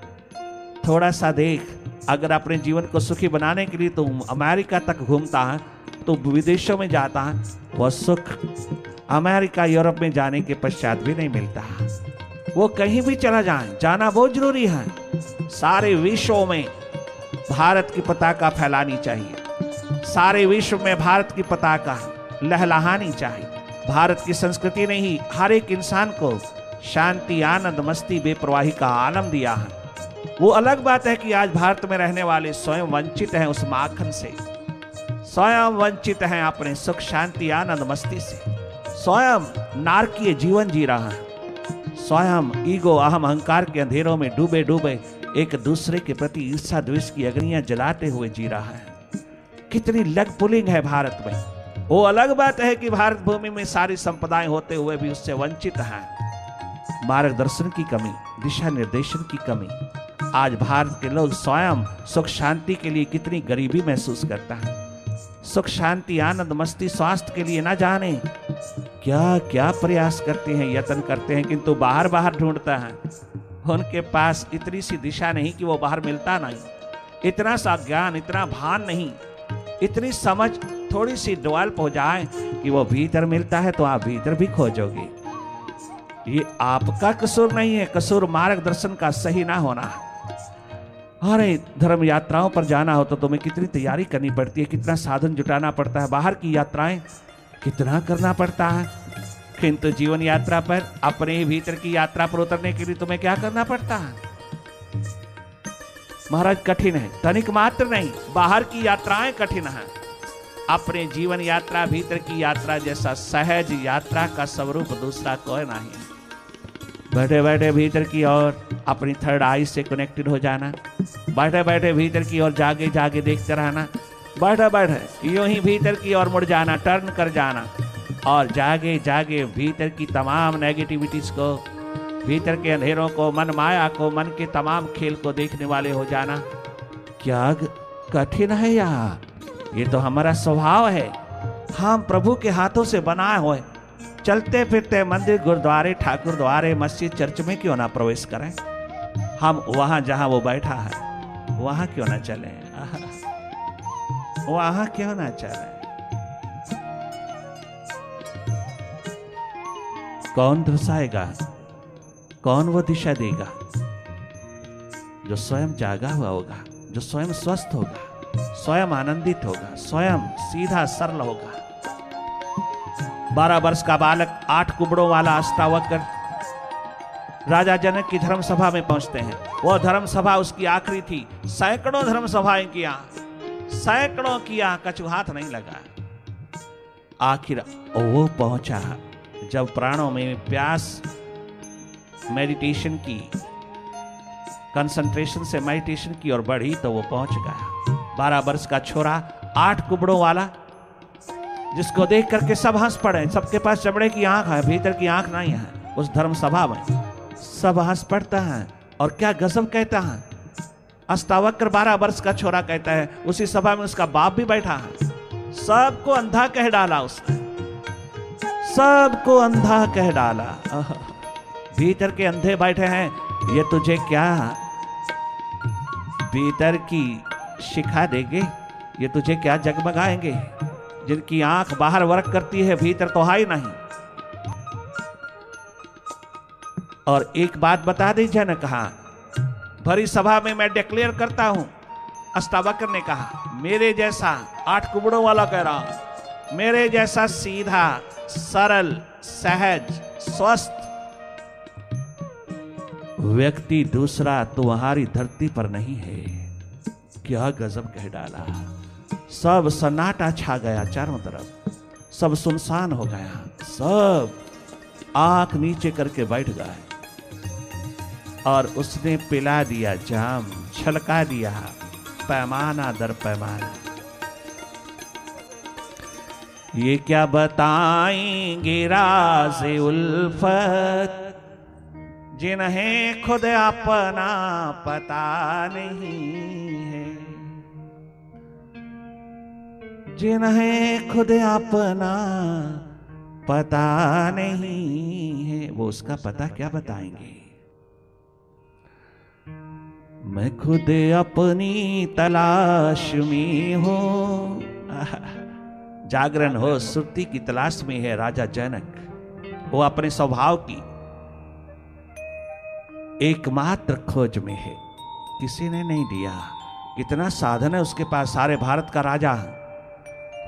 Speaker 1: थोड़ा सा देख, अगर अपने जीवन को सुखी बनाने के लिए तो अमेरिका तक घूमता है तो विदेशों में जाता है, वह सुख अमेरिका, यूरोप में जाने के पश्चात भी नहीं मिलता। वो कहीं भी चला जाए, जाना बहुत ज़रूरी है। सारे विश्व में भारत की पताका फैलानी चाहिए। सारे विश्व में भारत की पताका लहलहानी चाहिए। भारत की संस्कृति ने ही हर एक इंसान को शांति, आनंद, मस्ती, बेप्रवाही का आलम दिया है। वो अलग बात है कि आज भारत में रहने वाले स्वयं वंचित हैं उस माखन से। स्वयं वंचित हैं अपने सुख, शांति, आनंद, मस्ती से। स्वयं नारकीय जीवन जी रहा है। स्वयं ईगो, अहम अहंकार के अंधेरों में डूबे डूबे एक दूसरे के प्रति ईर्षा द्वेष की अग्नियाँ जलाते हुए जी रहा है। कितनी लग पुलिंग है भारत में। वो अलग बात है कि भारत भूमि में सारी संपदाएँ होते हुए भी उससे वंचित हैं। मार्गदर्शन की कमी, दिशा निर्देशन की कमी आज भारत के लोग स्वयं सुख शांति के लिए कितनी गरीबी महसूस करता है। सुख शांति, आनंद, मस्ती, स्वास्थ्य के लिए ना जाने। क्या क्या प्रयास करते हैं, यत्न करते हैं, किंतु बाहर बाहर ढूंढता है। उनके पास इतनी सी दिशा नहीं कि वो बाहर मिलता नहीं। इतना सा ज्ञान, इतना भान नहीं। इतनी समझ थोड़ी सी डेवलप हो जाए कि वो भीतर मिलता है तो आप भीतर भी खोजोगे ये आपका कसूर नहीं है। कसूर मार्गदर्शन का सही ना होना अरे, धर्म यात्राओं पर जाना हो तो तुम्हें कितनी तैयारी करनी पड़ती है, कितना साधन जुटाना पड़ता है, बाहर की यात्राएँ कितना करना पड़ता है? किंतु जीवन यात्रा पर, अपने भीतर की यात्रा पर उतरने के लिए तुम्हें क्या करना पड़ता है? महाराज, कठिन है तनिक मात्र नहीं, बाहर की यात्राएँ कठिन है। अपने जीवन यात्रा, भीतर की यात्रा जैसा सहज यात्रा का स्वरूप दूसरा कोई नहीं बैठे बैठे भीतर की ओर अपनी थर्ड आई से कनेक्टेड हो जाना। बैठे बैठे भीतर की ओर जागे जागे देखते रहना। बैठे बैठे यूँ ही भीतर की ओर मुड़ जाना टर्न कर जाना। और जागे जागे भीतर की तमाम नेगेटिविटीज को, भीतर के अंधेरों को, मन माया को, मन के तमाम खेल को देखने वाले हो जाना। क्या कठिन है यहाँ ये तो हमारा स्वभाव है। हम प्रभु के हाथों से बनाए हुए चलते फिरते मंदिर, गुरुद्वारे ठाकुर द्वारे मस्जिद, चर्च में क्यों ना प्रवेश करें? हम वहाँ जहाँ वो बैठा है, वहाँ क्यों ना चले? वहाँ क्यों ना चले? कौन दर्शाएगा कौन वो दिशा देगा? जो स्वयं जागा हुआ होगा, जो स्वयं स्वस्थ होगा, स्वयं आनंदित होगा, स्वयं सीधा सरल होगा। बारह वर्ष का बालक आठ कुबड़ों वाला अष्टावक्र राजा जनक की धर्म सभा में पहुँचते हैं। वह धर्म सभा उसकी आखिरी थी। सैकड़ों धर्म सभाएँ किया सैकड़ों किया कछु हाथ नहीं लगा। आखिर वो पहुँचा। जब प्राणों में प्यास मेडिटेशन की कंसंट्रेशन से मेडिटेशन की और बढ़ी तो वो पहुँच गया। बारह वर्ष का छोरा, आठ कुबड़ों वाला जिसको देख करके सब हंस पड़े, सबके पास चमड़े की आँख है, भीतर की आँख नहीं है, उस धर्म सभा में सब हंस पड़ता है और क्या गजब कहता है। अष्टावक्र बारह वर्ष का छोरा कहता है, उसी सभा में उसका बाप भी बैठा है। सबको अंधा कह डाला उसने। सबको अंधा कह डाला। भीतर के अंधे बैठे हैं, ये तुझे क्या भीतर की शिखा देंगे? ये तुझे क्या जगमगाएँगे? जिनकी आँख बाहर वर्क करती है, भीतर तो हाई नहीं। और एक बात बता दीजिए न कहा, भरी सभा में मैं डिक्लेयर करता हूँ। अष्टावक्र ने कहा, मेरे जैसा आठ कुबड़ों वाला कह रहा मेरे जैसा सीधा, सरल, सहज, स्वस्थ व्यक्ति दूसरा तुम्हारी धरती पर नहीं है। क्या गजब कह डाला। सब सन्नाटा छा गया चारों तरफ़। सब सुनसान हो गया। सब आँख नीचे करके बैठ गए। और उसने पिला दिया जाम, छलका दिया। पैमाना दर पैमाना। ये क्या बताएँगे राज उल्फत जिन्हें खुद अपना पता नहीं है। जिन्हें खुद अपना पता नहीं है, वो उसका पता क्या बताएँगे? मैं खुद अपनी तलाश में हूँ। जागरण हो श्रुति की तलाश में है राजा जनक। वो अपने स्वभाव की एकमात्र खोज में है। किसी ने नहीं दिया। कितना साधन है उसके पास। सारे भारत का राजा।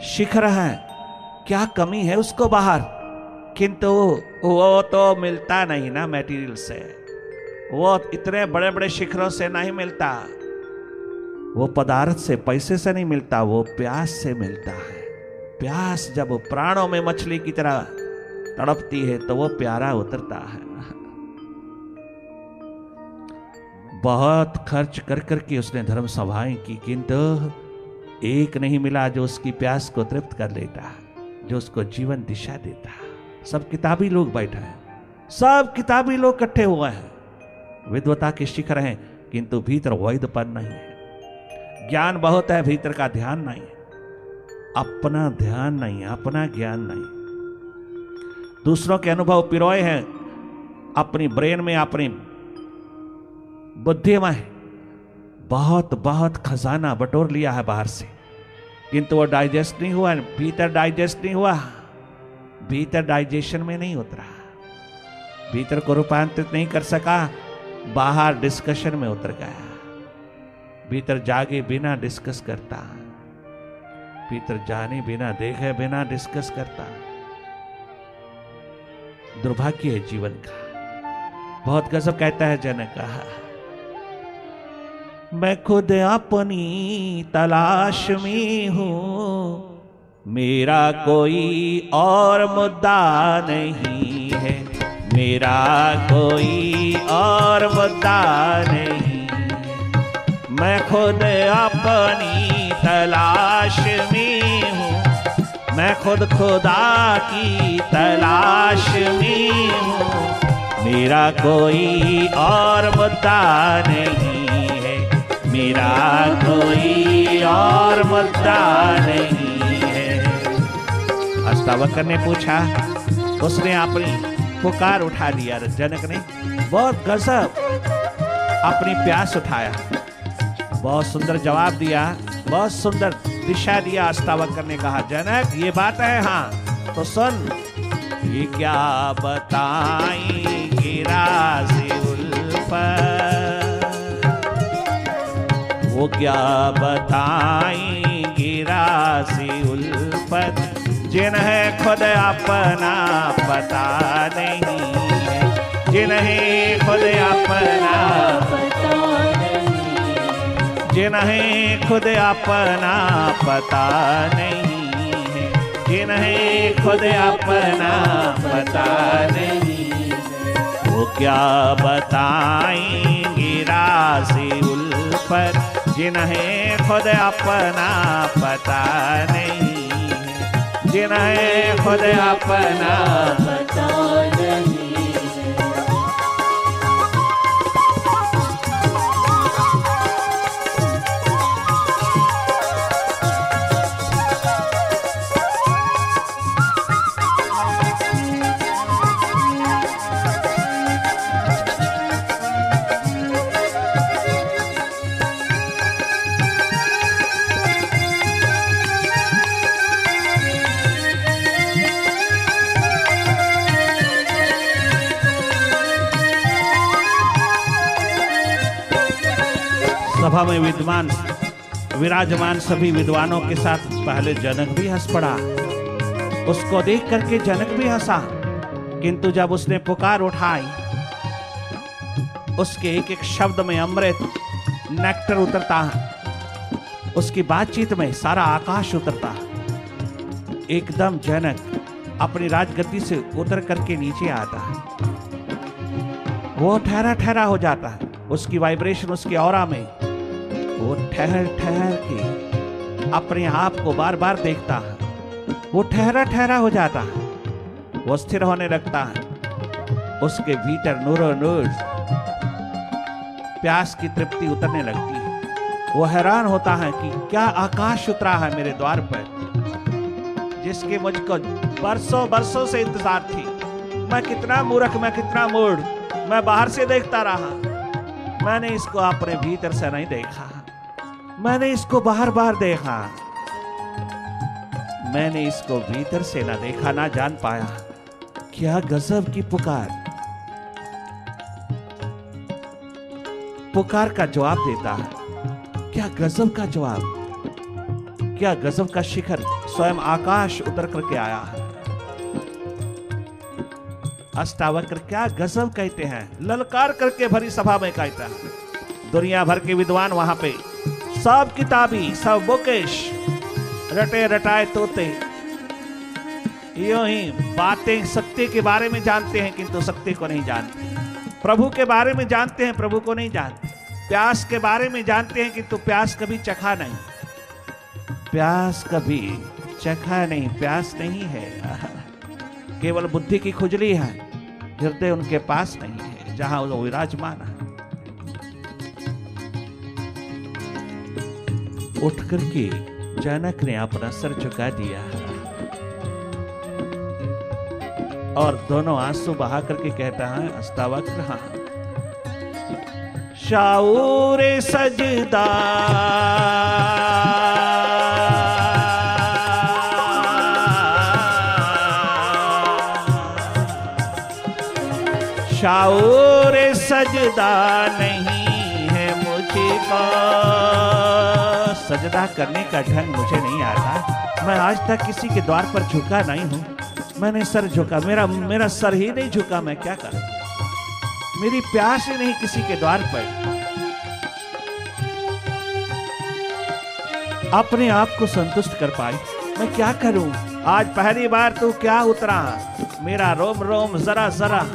Speaker 1: शिखर है। क्या कमी है उसको बाहर? किंतु वो तो मिलता नहीं ना मटेरियल से। वो इतने बड़े बड़े शिखरों से नहीं मिलता। वो पदार्थ से, पैसे से नहीं मिलता, वो प्यास से मिलता है। प्यास जब प्राणों में मछली की तरह तड़पती है तो वो प्यारा उतरता है। बहुत खर्च कर करके उसने धर्म सभाएँ की, किंतु एक नहीं मिला जो उसकी प्यास को तृप्त कर लेता, जो उसको जीवन दिशा देता। सब किताबी लोग बैठे हैं। सब किताबी लोग इकट्ठे हुए हैं। विद्वता के शिखर हैं, किंतु भीतर वैधपन नहीं है। ज्ञान बहुत है, भीतर का ध्यान नहीं है। अपना ध्यान नहीं अपना ज्ञान नहीं दूसरों के अनुभव पिरोए हैं। अपनी ब्रेन में अपनी बुद्धि में बहुत बहुत खजाना बटोर लिया है बाहर से। किंतु वो डाइजेस्ट नहीं हुआ, भीतर डाइजेस्ट नहीं हुआ। भीतर डाइजेशन में नहीं उतरा। भीतर को रूपांतरित नहीं कर सका, बाहर डिस्कशन में उतर गया। भीतर जागे बिना डिस्कस करता। भीतर जाने बिना देखे बिना डिस्कस करता। दुर्भाग्य है जीवन का। बहुत गजब कहता है जनक मैं खुद अपनी तलाश में हूँ। मेरा कोई और मुद्दा नहीं है। मेरा कोई और मुद्दा नहीं। मैं खुद अपनी तलाश में हूँ। मैं खुद खुदा की तलाश में हूँ। मेरा कोई और मुद्दा नहीं। मेरा कोई और मुद्दा नहीं है। अष्टावकर ने पूछा, उसने अपनी पुकार उठा लिया जनक ने बहुत गजब अपनी प्यास उठाया। बहुत सुंदर जवाब दिया, बहुत सुंदर दिशा दिया अष्टावक्र ने कहा, जनक, ये बात है हाँ तो सुन। ये क्या बताई गिरा से वो क्या बताई सी उल्फत। जिन्हें खुद अपना पता नहीं है। जिन्हें खुद अपना जिन्हें खुद अपना पता नहीं है। जिन्हें खुद अपना पता नहीं वो क्या बताएँगे राशि उल्फत। जिन्हें खुद अपना पता नहीं जिन्हें खुद अपना सभा में विद्वान, विराजमान सभी विद्वानों के साथ पहले जनक भी हंस पड़ा। उसको देख करके जनक भी हंसा, किंतु जब उसने पुकार उठाई, उसके एक एक शब्द में अमृत नेक्टर उतरता है उसकी बातचीत में सारा आकाश उतरता। है एकदम जनक अपनी राजगति से उतर करके नीचे आता। है वो ठहरा ठहरा हो जाता है उसकी वाइब्रेशन उसके और में वो ठहर ठहर के अपने आप को बार बार देखता है। वो ठहरा ठहरा हो जाता है। वो स्थिर होने लगता है। उसके भीतर नूरो नूर प्यास की तृप्ति उतरने लगती है। वो हैरान होता है कि क्या आकाश उतरा है मेरे द्वार पर, जिसके मुझको बरसों बरसों से इंतज़ार थी। मैं कितना मूर्ख, मैं कितना मूड मैं बाहर से देखता रहा। मैंने इसको अपने भीतर से नहीं देखा। मैंने इसको बाहर बाहर देखा। मैंने इसको भीतर से ना देखा, ना जान पाया। क्या गजब की पुकार। पुकार का जवाब देता है। क्या गजब का जवाब। क्या गजब का शिखर स्वयं आकाश उतर करके आया है। अष्टावक्र क्या गजब कहते हैं। ललकार करके भरी सभा में कहता है। दुनिया भर के विद्वान वहाँ पे सब किताबी, सब बुकेश। रटे रटाए तोते। यो ही बातें सत्य के बारे में जानते हैं, किंतु सत्य को नहीं जानते। प्रभु के बारे में जानते हैं, प्रभु को नहीं जानते। प्यास के बारे में जानते हैं, किंतु प्यास कभी चखा नहीं। प्यास कभी चखा नहीं, प्यास नहीं है। केवल बुद्धि की खुजली है, हृदय उनके पास नहीं है, जहाँ वो विराजमान है। उठ करके जनक ने अपना सर झुका दिया। और दोनों आँसू बहा करके कहता है अस्तावक्र हाँ शाऊर सजदा। शाऊर सजदा नहीं। सजदा करने का ढंग मुझे नहीं आता। मैं आज तक किसी के द्वार पर झुका नहीं हूँ। मैंने सर झुका, मेरा मेरा सर ही नहीं झुका, मैं क्या करूँ? मेरी प्यास ही नहीं किसी के द्वार पर। अपने आप को संतुष्ट कर पाई। मैं क्या करूँ? आज पहली बार तू क्या उतरा? मेरा रोम रोम, जरा जरा,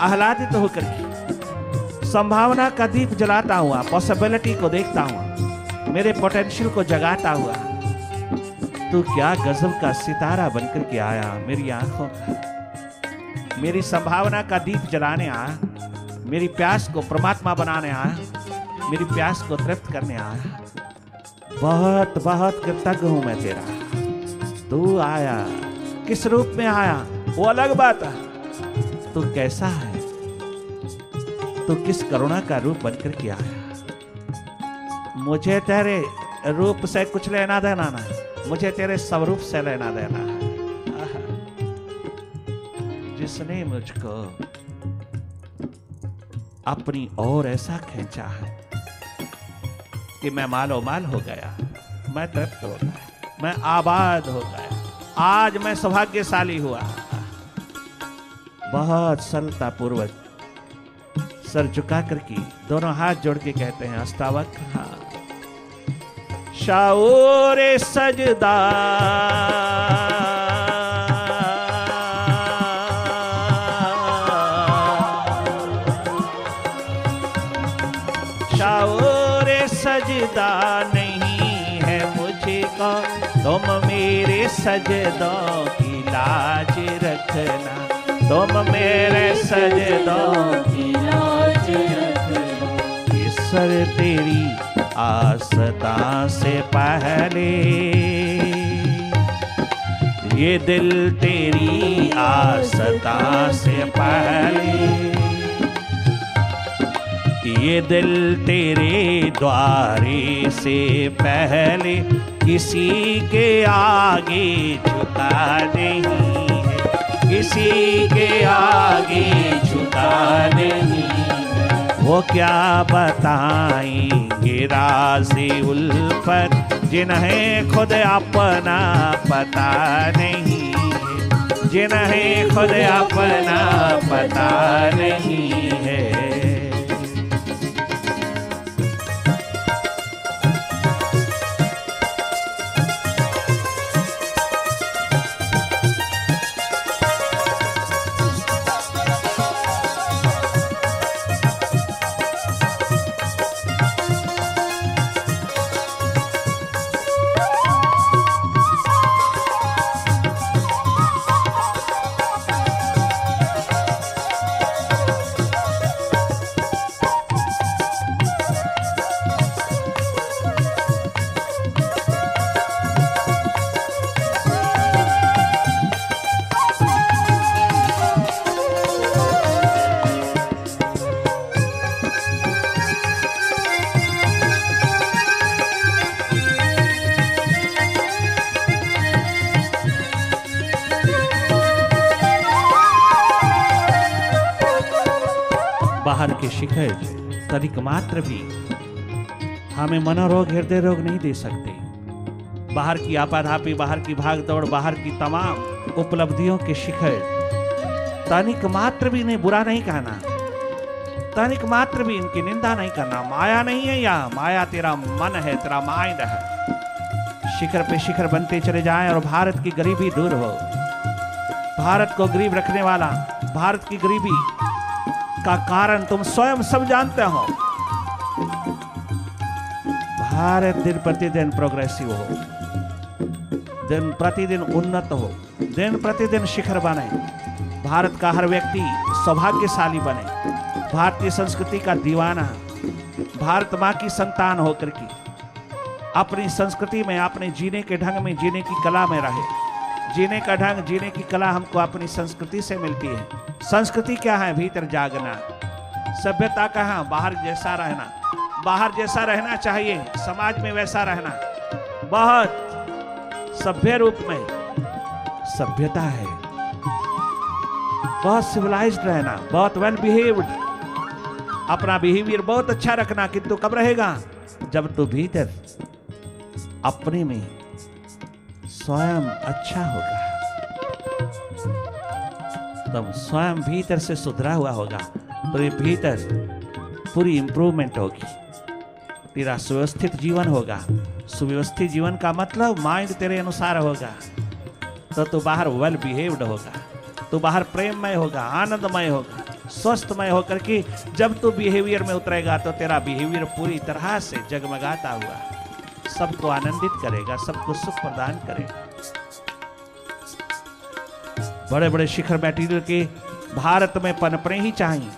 Speaker 1: आह्लादित तो होकर संभावना का दीप जलाता हुआ पॉसिबिलिटी को देखता हुआ। मेरे पोटेंशियल को जगाता हुआ। तू क्या गजब का सितारा बनकर के आया? मेरी आँखों का मेरी संभावना का दीप जलाने आया मेरी प्यास को परमात्मा बनाने आया मेरी प्यास को तृप्त करने आया बहुत बहुत कृतज्ञ हूँ मैं तेरा। तू आया। किस रूप में आया? वो अलग बात है। तू कैसा है? तू किस करुणा का रूप बनकर के आया? मुझे तेरे रूप से कुछ लेना देना ना। मुझे तेरे स्वरूप से लेना देना। है जिसने मुझको अपनी ओर ऐसा खींचा है कि मैं मालो माल हो गया, मैं तृप्त हो गया, मैं आबाद हो गया। आज मैं सौभाग्यशाली हुआ। बहुत सरलता पूर्वक सर झुका कर की, दोनों हाथ जोड़ के कहते हैं, अस्तावक हाँ। शाओर सजदा। शाओर सजदा नहीं है मुझे मुझको, तुम मेरे सजदों की लाज रखना। तुम मेरे सजदों की
Speaker 2: लाज रखना।
Speaker 1: सर तेरी आसता से पहले। ये दिल तेरी आसता से पहले। ये दिल तेरे द्वारे से पहले किसी के आगे झुका नहीं किसी के आगे झुका नहीं वो क्या बताएँगे राज़ी उल्फत जिन्हें खुद अपना पता नहीं जिन्हें खुद अपना पता नहीं है। शिखर तनिक मात्र भी। हमें मनोरोग, हृदय रोग नहीं दे सकते। बाहर की आपाधापी, बाहर की भाग दौड़ बाहर की तमाम उपलब्धियों के शिखर। तनिक मात्र भी इन्हें बुरा नहीं कहना। तनिक मात्र भी इनकी निंदा नहीं करना। माया नहीं है यहाँ। माया तेरा मन है, तेरा माइंड है। शिखर पे शिखर बनते चले जाएँ और भारत की गरीबी दूर हो। भारत को गरीब रखने वाला, भारत की गरीबी का कारण तुम स्वयं सब जानते हो। भारत दिन प्रतिदिन प्रोग्रेसिव हो। दिन प्रतिदिन उन्नत हो। दिन प्रतिदिन शिखर बने। भारत का हर व्यक्ति सौभाग्यशाली बने। भारतीय संस्कृति का दीवाना। भारत माँ की संतान होकर की। अपनी संस्कृति में, अपने जीने के ढंग में, जीने की कला में रहे। जीने का ढंग, जीने की कला हमको अपनी संस्कृति से मिलती है। संस्कृति क्या है? भीतर जागना। सभ्यता कहाँ बाहर जैसा रहना। बाहर जैसा रहना चाहिए, समाज में वैसा रहना। बहुत सभ्य रूप में सभ्यता है। बहुत सिविलाइज्ड रहना, बहुत वेल बिहेव्ड अपना बिहेवियर बहुत अच्छा रखना, किंतु कब रहेगा? जब तू भीतर अपने में स्वयं अच्छा होगा। तब स्वयं भीतर से सुधरा हुआ होगा तो ये भीतर पूरी इंप्रूवमेंट होगी। तेरा सुव्यवस्थित जीवन होगा। सुव्यवस्थित जीवन का मतलब माइंड तेरे अनुसार होगा। तो तू बाहर वेल बिहेव्ड होगा। तू बाहर प्रेममय होगा, आनंदमय होगा, स्वस्थमय होकर के जब तू बिहेवियर में उतरेगा तो तेरा बिहेवियर पूरी तरह से जगमगाता हुआ। सबको आनंदित करेगा, सबको सुख प्रदान करेगा। बड़े बड़े शिखर मटेरियल के भारत में पनपने ही चाहिए।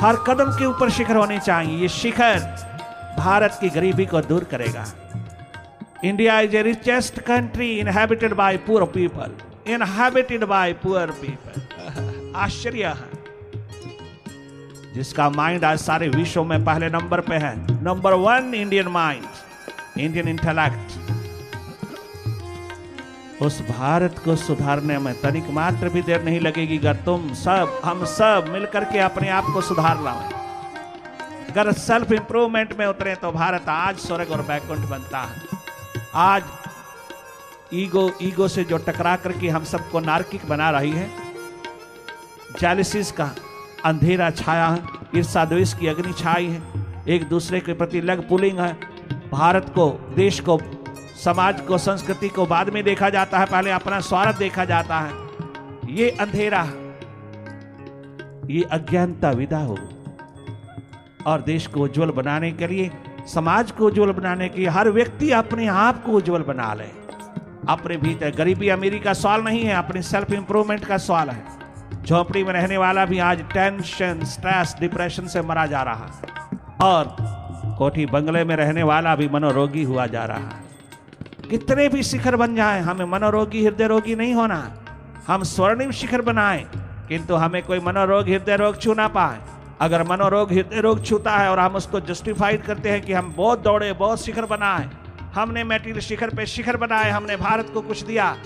Speaker 1: हर कदम के ऊपर शिखर होने चाहिए। ये शिखर भारत की गरीबी को दूर करेगा। India is a richest country inhabited by poor people inhabited by poor people आश्चर्य है। जिसका माइंड आज सारे विश्व में पहले नंबर पे है। Number one Indian mind Indian intellect उस भारत को सुधारने में तनिक मात्र भी देर नहीं लगेगी, अगर तुम सब, हम सब मिलकर के अपने आप को सुधार लाएँ। अगर सेल्फ इंप्रूवमेंट में उतरे तो भारत आज स्वर्ग और बैकुंठ बनता है। आज ईगो ईगो से जो टकरा करके हम सबको नार्किक बना रही है जालिसिस का अंधेरा छाया है ईर्षा द्वेष की अग्नि छाई है, एक दूसरे के प्रति लग पुलिंग है भारत को, देश को, समाज को, संस्कृति को बाद में देखा जाता है, पहले अपना स्वार्थ देखा जाता है। ये अंधेरा, ये अज्ञानता विदा हो। और देश को उज्जवल बनाने के लिए, समाज को उज्जवल बनाने के लिए, हर व्यक्ति अपने आप को उज्जवल बना ले। अपने भीतर गरीबी अमीरी का सवाल नहीं है, अपने सेल्फ इंप्रूवमेंट का सवाल है। झोपड़ी में रहने वाला भी आज टेंशन स्ट्रेस डिप्रेशन से मरा जा रहा है। और कोठी बंगले में रहने वाला भी मनोरोगी हुआ जा रहा है। कितने भी शिखर बन जाए, हमें मनोरोगी हृदय रोगी नहीं होना। हम स्वर्णिम शिखर बनाए, किंतु हमें कोई मनोरोग हृदय रोग छू ना पाए। अगर मनोरोग हृदय रोग छूता है और हम उसको जस्टिफाइड करते हैं कि हम बहुत दौड़े, बहुत शिखर बनाए, हमने मेटीरियल शिखर पे शिखर बनाए, हमने भारत को कुछ दिया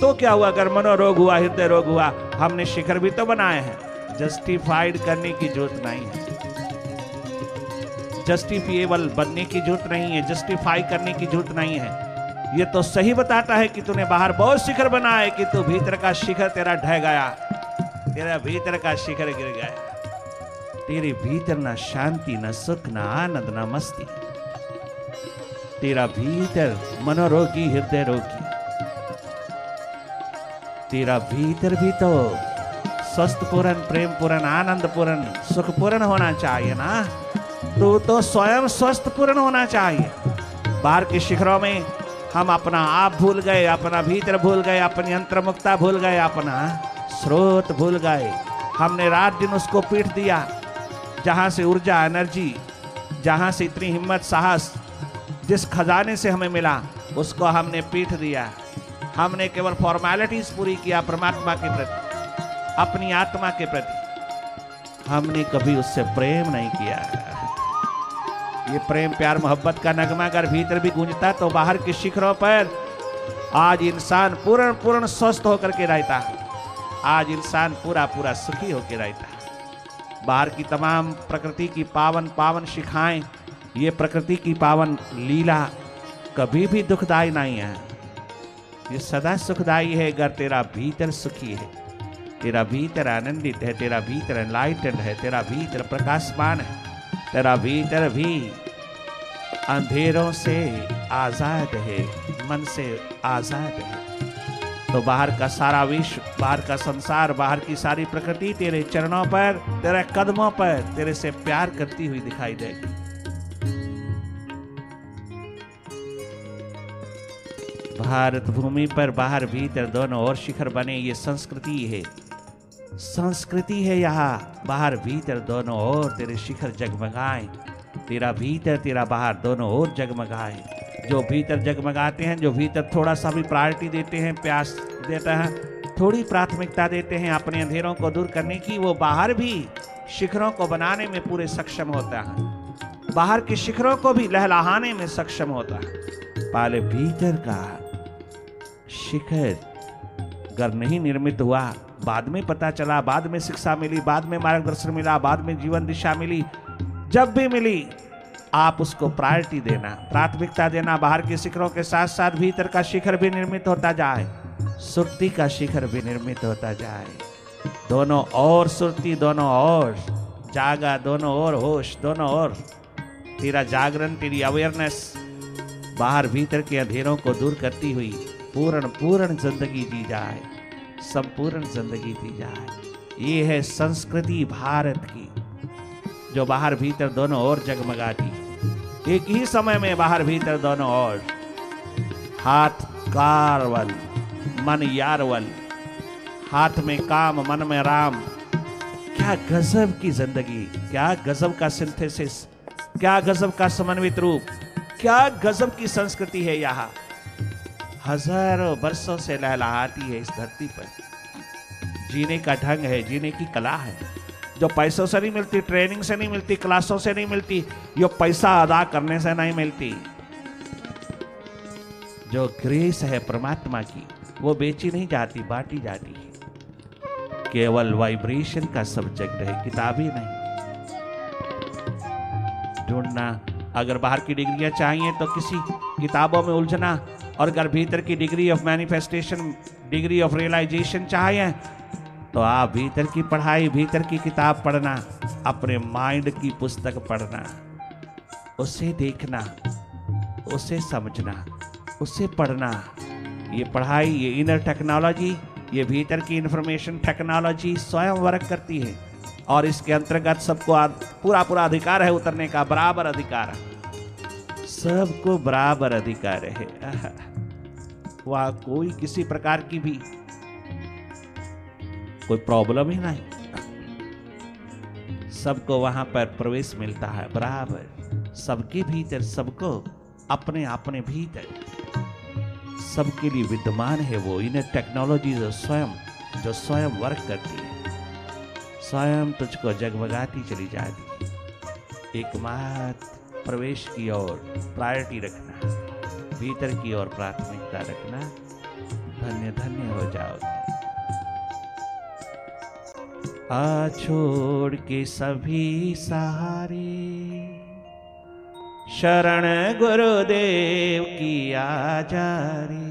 Speaker 1: तो क्या हुआ? अगर मनोरोग हुआ हृदय रोग हुआ, हमने शिखर भी तो बनाए हैं। जस्टिफाइड करने की ज़रूरत नहीं है। जस्टिफिएबल बनने की ज़रूरत नहीं है जस्टिफाई करने की ज़रूरत नहीं है। ये तो सही बताता है कि तूने बाहर बहुत शिखर बनाए कि तू भीतर का शिखर तेरा ढह गया। तेरा भीतर का शिखर गिर गया तेरे भीतर ना शांति, न सुख, ना आनंद, ना मस्ती। तेरा भीतर मनोरोगी, हृदय रोगी। तेरा भीतर भी तो स्वस्थ पूर्ण प्रेम पूर्ण आनंद पूर्ण सुख पूर्ण होना चाहिए ना। तू तो स्वयं स्वस्थ पूर्ण होना चाहिए। बाहर के शिखरों में हम अपना आप भूल गए, अपना भीतर भूल गए, अपनी अंतर्मुक्ता भूल गए, अपना स्रोत भूल गए। हमने रात दिन उसको पीट दिया, जहाँ से ऊर्जा, एनर्जी, जहाँ से इतनी हिम्मत, साहस, जिस खजाने से हमें मिला, उसको हमने पीट दिया। हमने केवल फॉर्मेलिटीज पूरी किया परमात्मा के प्रति, अपनी आत्मा के प्रति। हमने कभी उससे प्रेम नहीं किया। ये प्रेम, प्यार, मोहब्बत का नगमा अगर भीतर भी गूंजता तो बाहर के शिखरों पर आज इंसान पूर्ण पूर्ण स्वस्थ होकर के रहता है। आज इंसान पूरा पूरा सुखी होकर रहता है। बाहर की तमाम प्रकृति की पावन पावन शिखाएँ, ये प्रकृति की पावन लीला कभी भी दुखदायी नहीं है। ये सदा सुखदायी है, अगर तेरा भीतर सुखी है। तेरा भीतर आनंदित है, तेरा भीतर एनलाइटेंड है, तेरा भीतर प्रकाशमान है। तेरा भीतर भी अंधेरों से आज़ाद है, मन से आज़ाद है। तो बाहर का सारा विश्व, बाहर का संसार, बाहर की सारी प्रकृति तेरे चरणों पर, तेरे कदमों पर, तेरे से प्यार करती हुई दिखाई देगी। भारत भूमि पर बाहर भीतर दोनों और शिखर बने, ये संस्कृति है। संस्कृति है यहाँ। बाहर भीतर दोनों ओर तेरे शिखर जगमगाए। तेरा भीतर, तेरा बाहर दोनों ओर जगमगाए। जो भीतर जगमगाते हैं, जो भीतर थोड़ा सा भी प्रायोरिटी देते हैं, प्यास देता है, थोड़ी प्राथमिकता देते हैं अपने अंधेरों को दूर करने की, वो बाहर भी शिखरों को बनाने में पूरे सक्षम होता है। बाहर के शिखरों को भी लहलाहाने में सक्षम होता है। पहले भीतर का शिखर अगर नहीं निर्मित हुआ बाद में पता चला, बाद में शिक्षा मिली, बाद में मार्गदर्शन मिला, बाद में जीवन दिशा मिली। जब भी मिली, आप उसको प्रायोरिटी देना, प्राथमिकता देना, बाहर के शिखरों के साथ साथ भीतर का शिखर भी निर्मित होता जाए, सुरती का शिखर भी निर्मित होता जाए। दोनों और सुरती, दोनों और जागा, दोनों और होश, दोनों और तेरा जागरण, तेरी अवेयरनेस बाहर भीतर के अंधेरों को दूर करती हुई पूर्ण पूर्ण ज़िंदगी जी जाए। संपूर्ण ज़िंदगी दी जाए। ये है संस्कृति भारत की, जो बाहर भीतर दोनों ओर जगमगाती एक ही समय में बाहर भीतर दोनों ओर हाथ, कारवल, मन यारवल, हाथ में काम, मन में राम। क्या गजब की ज़िंदगी, क्या गजब का सिंथेसिस, क्या गजब का समन्वित रूप, क्या गजब की संस्कृति है यहाँ। हज़ारों वर्षों से लहलहाती है इस धरती पर। जीने का ढंग है, जीने की कला है। जो पैसों से नहीं मिलती, ट्रेनिंग से नहीं मिलती, क्लासों से नहीं मिलती जो पैसा अदा करने से नहीं मिलती। जो ग्रेस है परमात्मा की, वो बेची नहीं जाती, बांटी जाती है। केवल वाइब्रेशन का सब्जेक्ट है, किताबी नहीं। ढूंढना, अगर बाहर की डिग्रियाँ चाहिए तो किसी किताबों में उलझना और अगर भीतर की degree of manifestation degree of realisation चाहिए तो आप भीतर की पढ़ाई, भीतर की किताब पढ़ना, अपने माइंड की पुस्तक पढ़ना, उसे देखना, उसे समझना, उसे पढ़ना। ये पढ़ाई, ये इनर टेक्नोलॉजी ये भीतर की इंफॉर्मेशन टेक्नोलॉजी स्वयं वर्क करती है। और इसके अंतर्गत सबको पूरा पूरा अधिकार है उतरने का, बराबर अधिकार सबको बराबर अधिकार है। वह कोई किसी प्रकार की भी कोई प्रॉब्लम ही नहीं। सबको वहाँ पर प्रवेश मिलता है, बराबर। सबके भीतर, सबको अपने अपने भीतर। सबके लिए विद्यमान है वो, इन्हें टेक्नोलॉजी जो स्वयं जो स्वयं वर्क करती है। स्वयं तुझको जगमगाती चली जाती एकमात्र प्रवेश की ओर प्रायोरिटी रखना, भीतर की ओर प्राथमिकता रखना, धन्य धन्य हो जाओगे आ छोड़ के सभी सहारे, शरण गुरुदेव की जा रे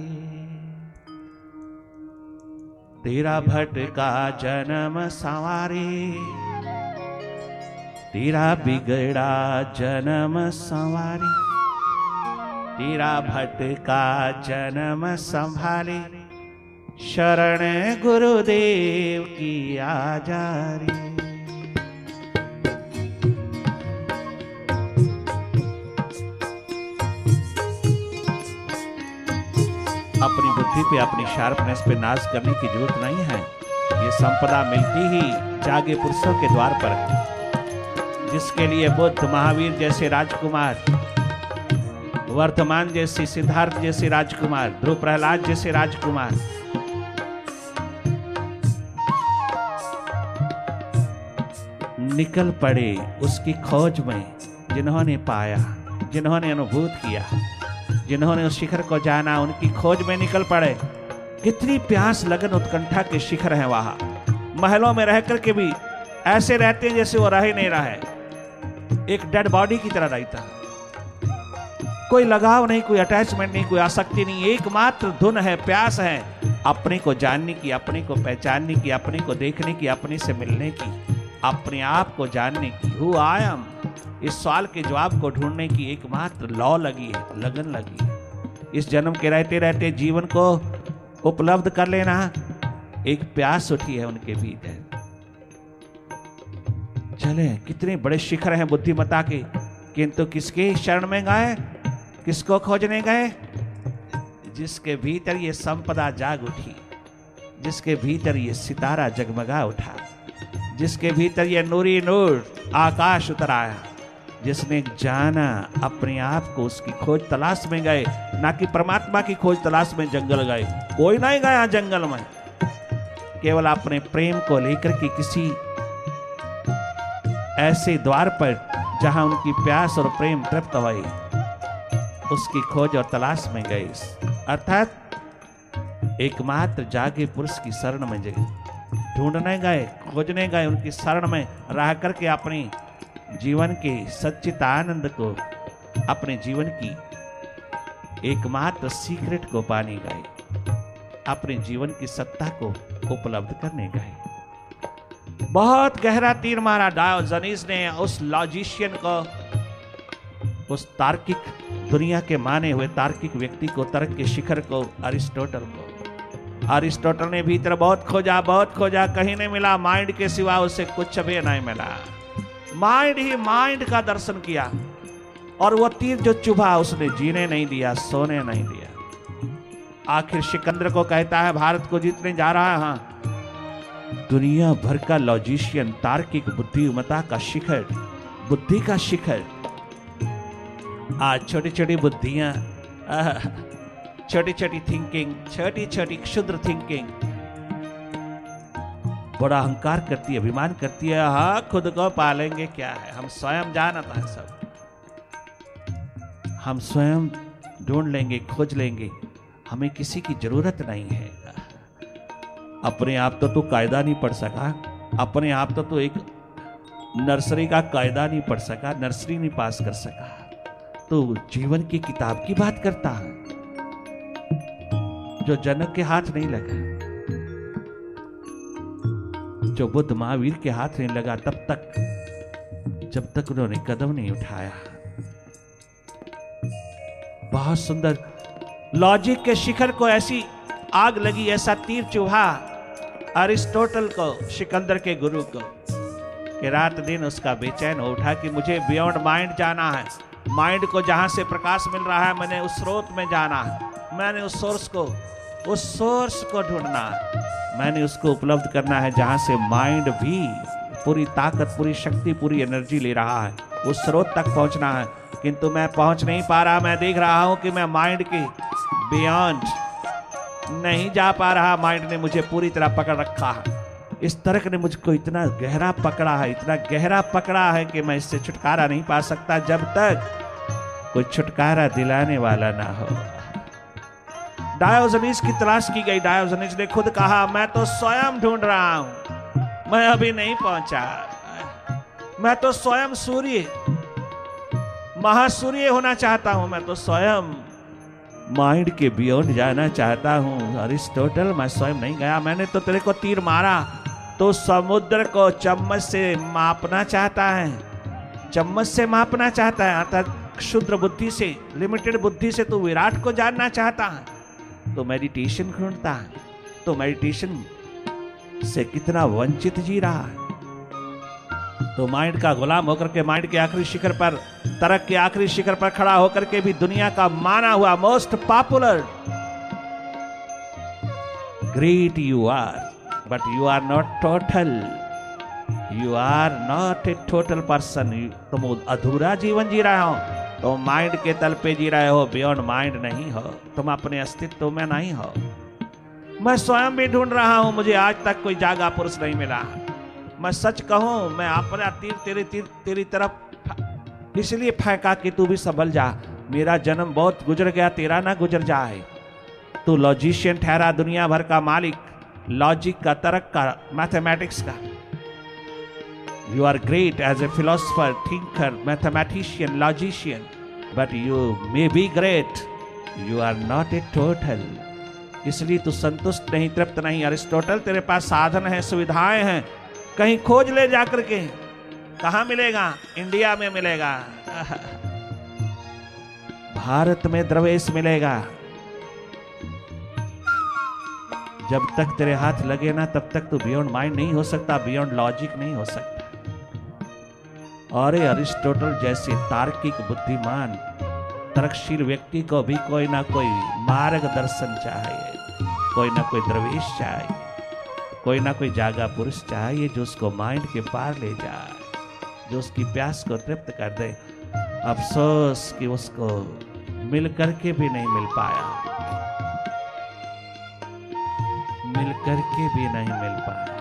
Speaker 1: तेरा जन्म सवारे तेरा बिगड़ा जन्म सवारे, तेरा भटका जन्म संभाले शरण गुरुदेव की आजारी। अपनी बुद्धि पे, अपनी शार्पनेस पे नाश करने की ज़रूरत नहीं है। ये संपदा मिलती ही जागे पुरुषों के द्वार पर जिसके लिए बुद्ध, महावीर जैसे राजकुमार, वर्तमान जैसे सिद्धार्थ जैसे राजकुमार, ध्रुव प्रहलाद जैसे राजकुमार। निकल पड़े उसकी खोज में जिन्होंने पाया, जिन्होंने अनुभूत किया, जिन्होंने उस शिखर को जाना, उनकी खोज में निकल पड़े। कितनी प्यास लगन उत्कंठा के शिखर हैं वहाँ। महलों में रहकर के भी ऐसे रहते हैं जैसे वो रह ही नहीं रहा है। एक डेड बॉडी की तरह रहता है। कोई लगाव नहीं, कोई अटैचमेंट नहीं, कोई आसक्ति नहीं, एकमात्र धुन है, प्यास है, अपने को जानने की, अपने को पहचानने की, अपने को देखने की, अपने से मिलने की, अपने आप को जानने की। हु आई एम इस सवाल के जवाब को ढूँढने की एकमात्र लॉ लगी है, लगन लगी है। इस जन्म के रहते रहते जीवन को उपलब्ध कर लेना, एक प्यास उठी है उनके भीतर चले। कितने बड़े शिखर हैं बुद्धिमता के। किंतु किसके शरण में गए? किसको खोजने गए? जिसके भीतर ये संपदा जाग उठी। जिसके भीतर ये सितारा जगमगा उठा। जिसके भीतर ये नूरी नूर आकाश उतर आया। जिसने जाना अपने आप को उसकी खोज तलाश में गए। ना कि परमात्मा की खोज तलाश में जंगल गए। कोई नहीं गया जंगल में। केवल अपने प्रेम को लेकर के किसी ऐसे द्वार पर जहाँ उनकी प्यास और प्रेम तृप्त हुए उसकी खोज और तलाश में गए अर्थात, एकमात्र जागे पुरुष की शरण में जगह ढूँढने गए, खोजने गए, उनकी शरण में रह करके अपने जीवन के सच्चित आनंद को, अपने जीवन की एकमात्र सीक्रेट को पाने गए। अपने जीवन की सत्ता को उपलब्ध करने गए। बहुत गहरा तीर मारा डायोजनीस ने उस लॉजिशियन को। उस तार्किक दुनिया के माने हुए तार्किक व्यक्ति को, तर्क के शिखर को अरिस्टोटल को। अरिस्टोटल ने भीतर बहुत खोजा बहुत खोजा, कहीं नहीं मिला। माइंड के सिवा उसे कुछ भी नहीं मिला। माइंड ही माइंड का दर्शन किया। और वो तीर जो चुभा, उसने जीने नहीं दिया, सोने नहीं दिया। आखिर सिकंदर को कहता है, भारत को जीतने जा रहा है हाँ। दुनिया भर का लॉजिशियन तार्किक बुद्धिमता का शिखर, बुद्धि का शिखर। आज छोटी छोटी बुद्धियाँ छोटी छोटी थिंकिंग छोटी छोटी क्षुद्र थिंकिंग बड़ा अहंकार करती है अभिमान करती है हाँ खुद को पालेंगे क्या है? हम स्वयं जानता है सब। हम स्वयं ढूंढ लेंगे, खोज लेंगे। हमें किसी की ज़रूरत नहीं है। अपने आप तो तू कायदा नहीं पढ़ सका, अपने आप तो तू एक नर्सरी का कायदा नहीं पढ़ सका, नर्सरी नहीं पास कर सका। तो जीवन की किताब की बात करता है, जो जनक के हाथ नहीं लगा, जो बुद्ध महावीर के हाथ नहीं लगा, तब तक, जब तक उन्होंने कदम नहीं उठाया। बहुत सुंदर, लॉजिक के शिखर को ऐसी आग लगी, ऐसा तीर चुभा। अरिस्टोटल को, सिकंदर के गुरु को, कि रात दिन उसका बेचैन हो उठा कि मुझे बियॉन्ड माइंड जाना है। माइंड को जहाँ से प्रकाश मिल रहा है, मैंने उस स्रोत में जाना है। मैंने उस सोर्स को, उस सोर्स को ढूंढना है। मैंने उसको उपलब्ध करना है जहाँ से माइंड भी पूरी ताकत, पूरी शक्ति, पूरी एनर्जी ले रहा है। उस स्रोत तक पहुँचना है। किंतु मैं पहुँच नहीं पा रहा, मैं देख रहा हूँ कि मैं माइंड के बियॉन्ड नहीं जा पा रहा माइंड ने मुझे पूरी तरह पकड़ रखा है। इस तर्क ने मुझको इतना गहरा पकड़ा है, इतना गहरा पकड़ा है कि मैं इससे छुटकारा नहीं पा सकता जब तक कोई छुटकारा दिलाने वाला ना हो। डायोजनीस की तलाश की गई। डायोजनीस ने खुद कहा, मैं तो स्वयं ढूंढ रहा हूँ। मैं अभी नहीं पहुँचा। मैं तो स्वयं सूर्य, महासूर्य होना चाहता हूँ। मैं तो स्वयं माइंड के बियॉन्ड जाना चाहता हूँ। अरिस्टोटल, मैं स्वयं नहीं गया। मैंने तो तेरे को तीर मारा। तो समुद्र को चम्मच से मापना चाहता है। चम्मच से मापना चाहता है, अर्थात क्षुद्र बुद्धि से लिमिटेड बुद्धि से तो विराट को जानना चाहता है। तो मेडिटेशन ढूंढता है। तो मेडिटेशन से कितना वंचित जी रहा है। तो माइंड का गुलाम होकर के माइंड के आखिरी शिखर पर, तरक के आखिरी शिखर पर खड़ा होकर के भी दुनिया का माना हुआ most popular great you are but you are not total. You are not a total person. तुम अधूरा जीवन जी रहे हो। तुम माइंड के तल पे जी रहे हो बियॉन्ड माइंड नहीं हो। तुम अपने अस्तित्व में नहीं हो। मैं स्वयं भी ढूंढ रहा हूँ, मुझे आज तक कोई जागा पुरुष नहीं मिला। मैं सच कहूँ, मैं अपना तीर तेरे तीर तेरी तरफ़ इसलिए फेंका कि तू भी संभल जा। मेरा जन्म बहुत गुजर गया, तेरा ना गुजर जाए। तू लॉजिशियन ठहरा दुनिया भर का मालिक। लॉजिक का तर्क का मैथमेटिक्स का you are great as a philosopher thinker mathematician logician but you may be great you are not a total इसलिए तू संतुष्ट नहीं, तृप्त नहीं। अरिस्टोटल, तेरे पास साधन है, सुविधाएँ हैं। कहीं खोज ले जाकर के। कहा मिलेगा? इंडिया में मिलेगा। भारत में द्रवेश मिलेगा। जब तक तेरे हाथ लगे ना, तब तक तो बियॉन्ड माइंड नहीं हो सकता बियॉन्ड लॉजिक नहीं हो सकता। और अरिस्टोटल जैसे तार्किक बुद्धिमान, तर्कशील व्यक्ति को भी कोई ना कोई मार्गदर्शन चाहिए कोई ना कोई द्रवेश चाहिए कोई ना कोई जागा पुरुष चाहिए जो उसको माइंड के पार ले जाए, जो उसकी प्यास को तृप्त कर दे। अफसोस कि उसको मिल करके भी नहीं मिल पाया। मिल करके भी नहीं मिल पाया।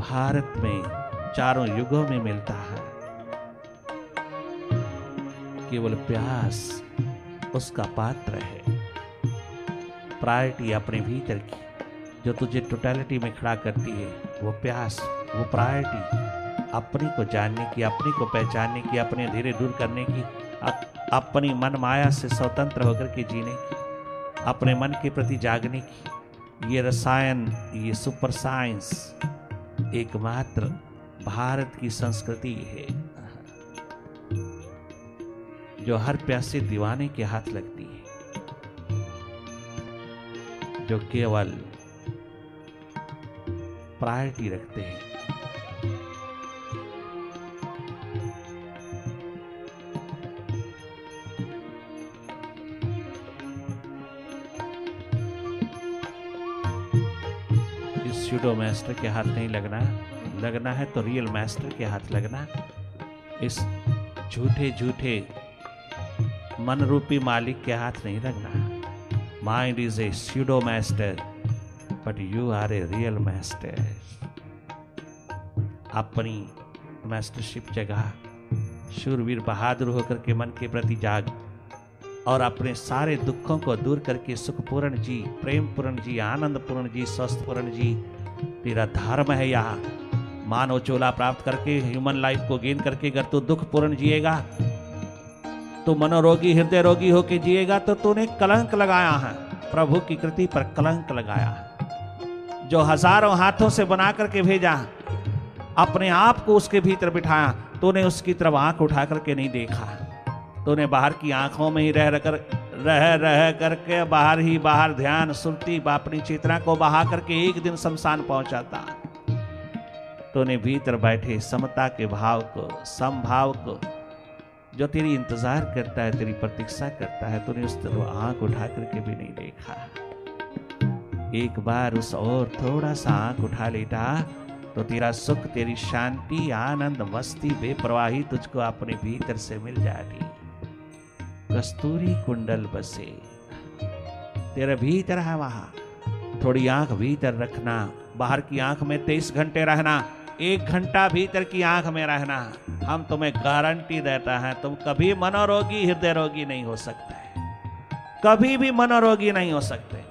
Speaker 1: भारत में चारों युगों में मिलता है। केवल प्यास उसका पात्र है। प्रायोरिटी अपने भीतर की जो तुझे टोटलिटी में खड़ा करती है वो प्यास वो प्रायोरिटी अपने को जानने की अपने को पहचानने की अपने धीरे दूर करने की अप, अपनी मन माया से स्वतंत्र होकर के जीने की अपने मन के प्रति जागने की। ये रसायन ये सुपर साइंस एकमात्र भारत की संस्कृति है। जो हर प्यासे दीवाने के हाथ लगती है। जो केवल प्रायोरिटी रखते हैं। सूडो मास्टर के हाथ नहीं लगना। लगना है तो रियल मास्टर के हाथ लगना। इस झूठे झूठे मन रूपी मालिक के हाथ नहीं लगना। Mind is a pseudo master but you are a real master अपनी मास्टरशिप जगह शूरवीर बहादुर होकर के मन के प्रति जाग और अपने सारे दुखों को दूर करके सुखपूर्ण जी प्रेम पूर्ण जी आनंद पूर्ण जी स्वस्थ पूर्ण जी, तेरा धर्म है यहाँ। मानव चोला प्राप्त करके ह्यूमन लाइफ को गेन करके अगर तू दुख पूर्ण जिएगा तो मनोरोगी हृदय रोगी होके जिएगा तो तूने कलंक लगाया है। प्रभु की कृति पर कलंक लगाया है। जो हज़ारों हाथों से बना करके भेजा, अपने आप को उसके भीतर बिठाया, तूने उसकी तरफ़ आँख उठा करके नहीं देखा। तूने बाहर की आँखों में ही रह रह कर, रह रह करके बाहर ही बाहर ध्यान सुनती अपनी चेतना को बहा करके एक दिन शमशान पहुंचाता। तूने भीतर बैठे समता के भाव को समभाव को, जो तेरी इंतज़ार करता है, तेरी प्रतीक्षा करता है, तूने उस तरफ़ आँख उठा करके भी नहीं देखा। एक बार उस और थोड़ा सा आँख उठा लेता। तो तेरा सुख, तेरी शांति, आनंद, मस्ती, बेप्रवाही तुझको अपने भीतर से मिल जाती। कस्तूरी कुंडल बसे। तेरे भीतर है वहाँ। थोड़ी आँख भीतर रखना। बाहर की आँख में तेईस घंटे रहना। एक घंटा भीतर की आँख में रहना। हम तुम्हें गारंटी देता है, तुम कभी मनोरोगी हृदय रोगी नहीं हो सकते। कभी भी मनोरोगी नहीं हो सकते।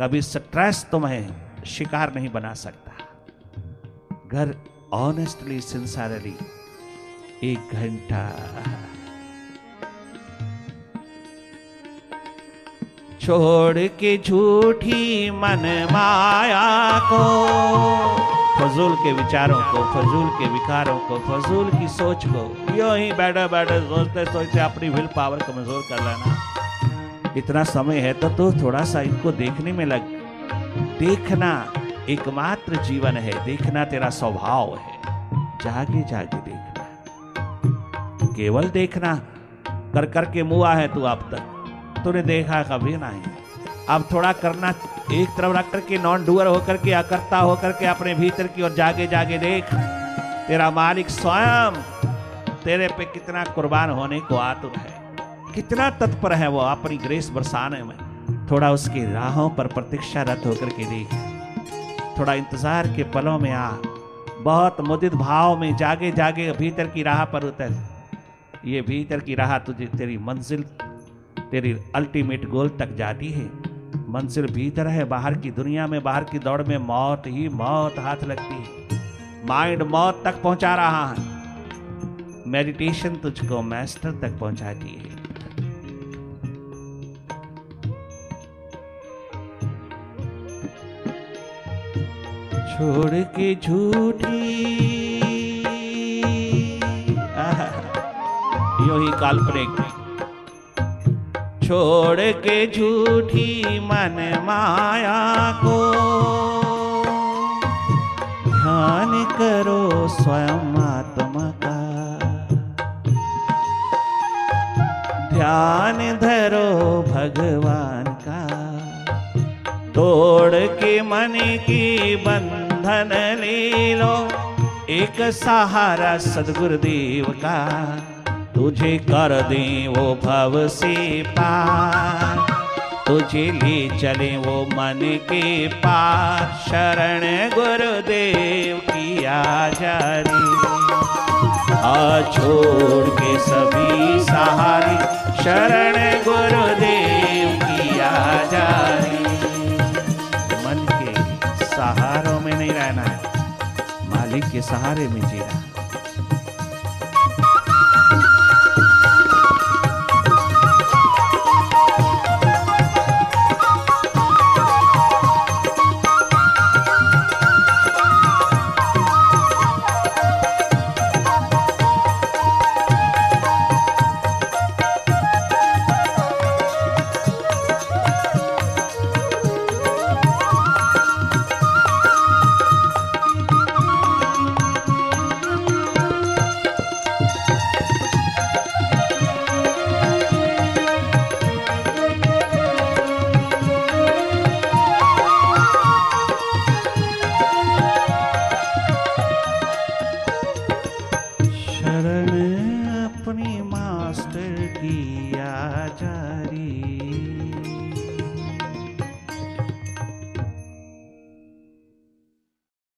Speaker 1: कभी स्ट्रेस तुम्हें शिकार नहीं बना सकता। घर ऑनेस्टली सिंसारली एक घंटा। छोड़ के झूठी मन माया को, फजूल के विचारों को, फजूल के विकारों को, फजूल की सोच को, यो ही बैठे बैठे सोचते सोचते अपनी विल पावर कमज़ोर कर लेना। इतना समय है तो तू थोड़ा सा इनको देखने में लग। देखना एकमात्र जीवन है, देखना तेरा स्वभाव है। जागे जागे देखना। केवल देखना, कर कर के मुआ है तू अब तक। तूने देखा कभी नहीं। अब थोड़ा करना, एक तरफ़ रख करके नॉन डूअर होकर के, अकर्ता होकर के अपने भीतर की ओर जागे जागे देख। तेरा मालिक स्वयं तेरे पे कितना कुर्बान होने को आतुर है। कितना तत्पर है वो अपनी ग्रेस बरसाने में। थोड़ा उसकी राहों पर प्रतीक्षारत होकर के देख थोड़ा इंतज़ार के पलों में आ। बहुत मुदित भाव में जागे जागे भीतर की राह पर उतर। ये भीतर की राह तुझे तेरी मंजिल, तेरी अल्टीमेट गोल तक जाती है। मंजिल भीतर है, बाहर की दुनिया में, बाहर की दौड़ में मौत ही मौत हाथ लगती है। माइंड मौत तक पहुँचा रहा है। मेडिटेशन तुझको मास्टर तक पहुंचाती है। छोड़ के झूठी। यूँ ही काल्पनिक। छोड़ के झूठी मन माया को। ध्यान करो स्वयं आत्मा का। ध्यान धरो भगवान का। तोड़ के मन की बंधन ले लो। एक सहारा सदगुरुदेव का। तुझे कर दे वो भव से पार तुझे ले चले वो मन के पार। शरण गुरुदेव की आजारी आ छोड़ के सभी सहारे। शरण गुरुदेव है के सहारे में जी है।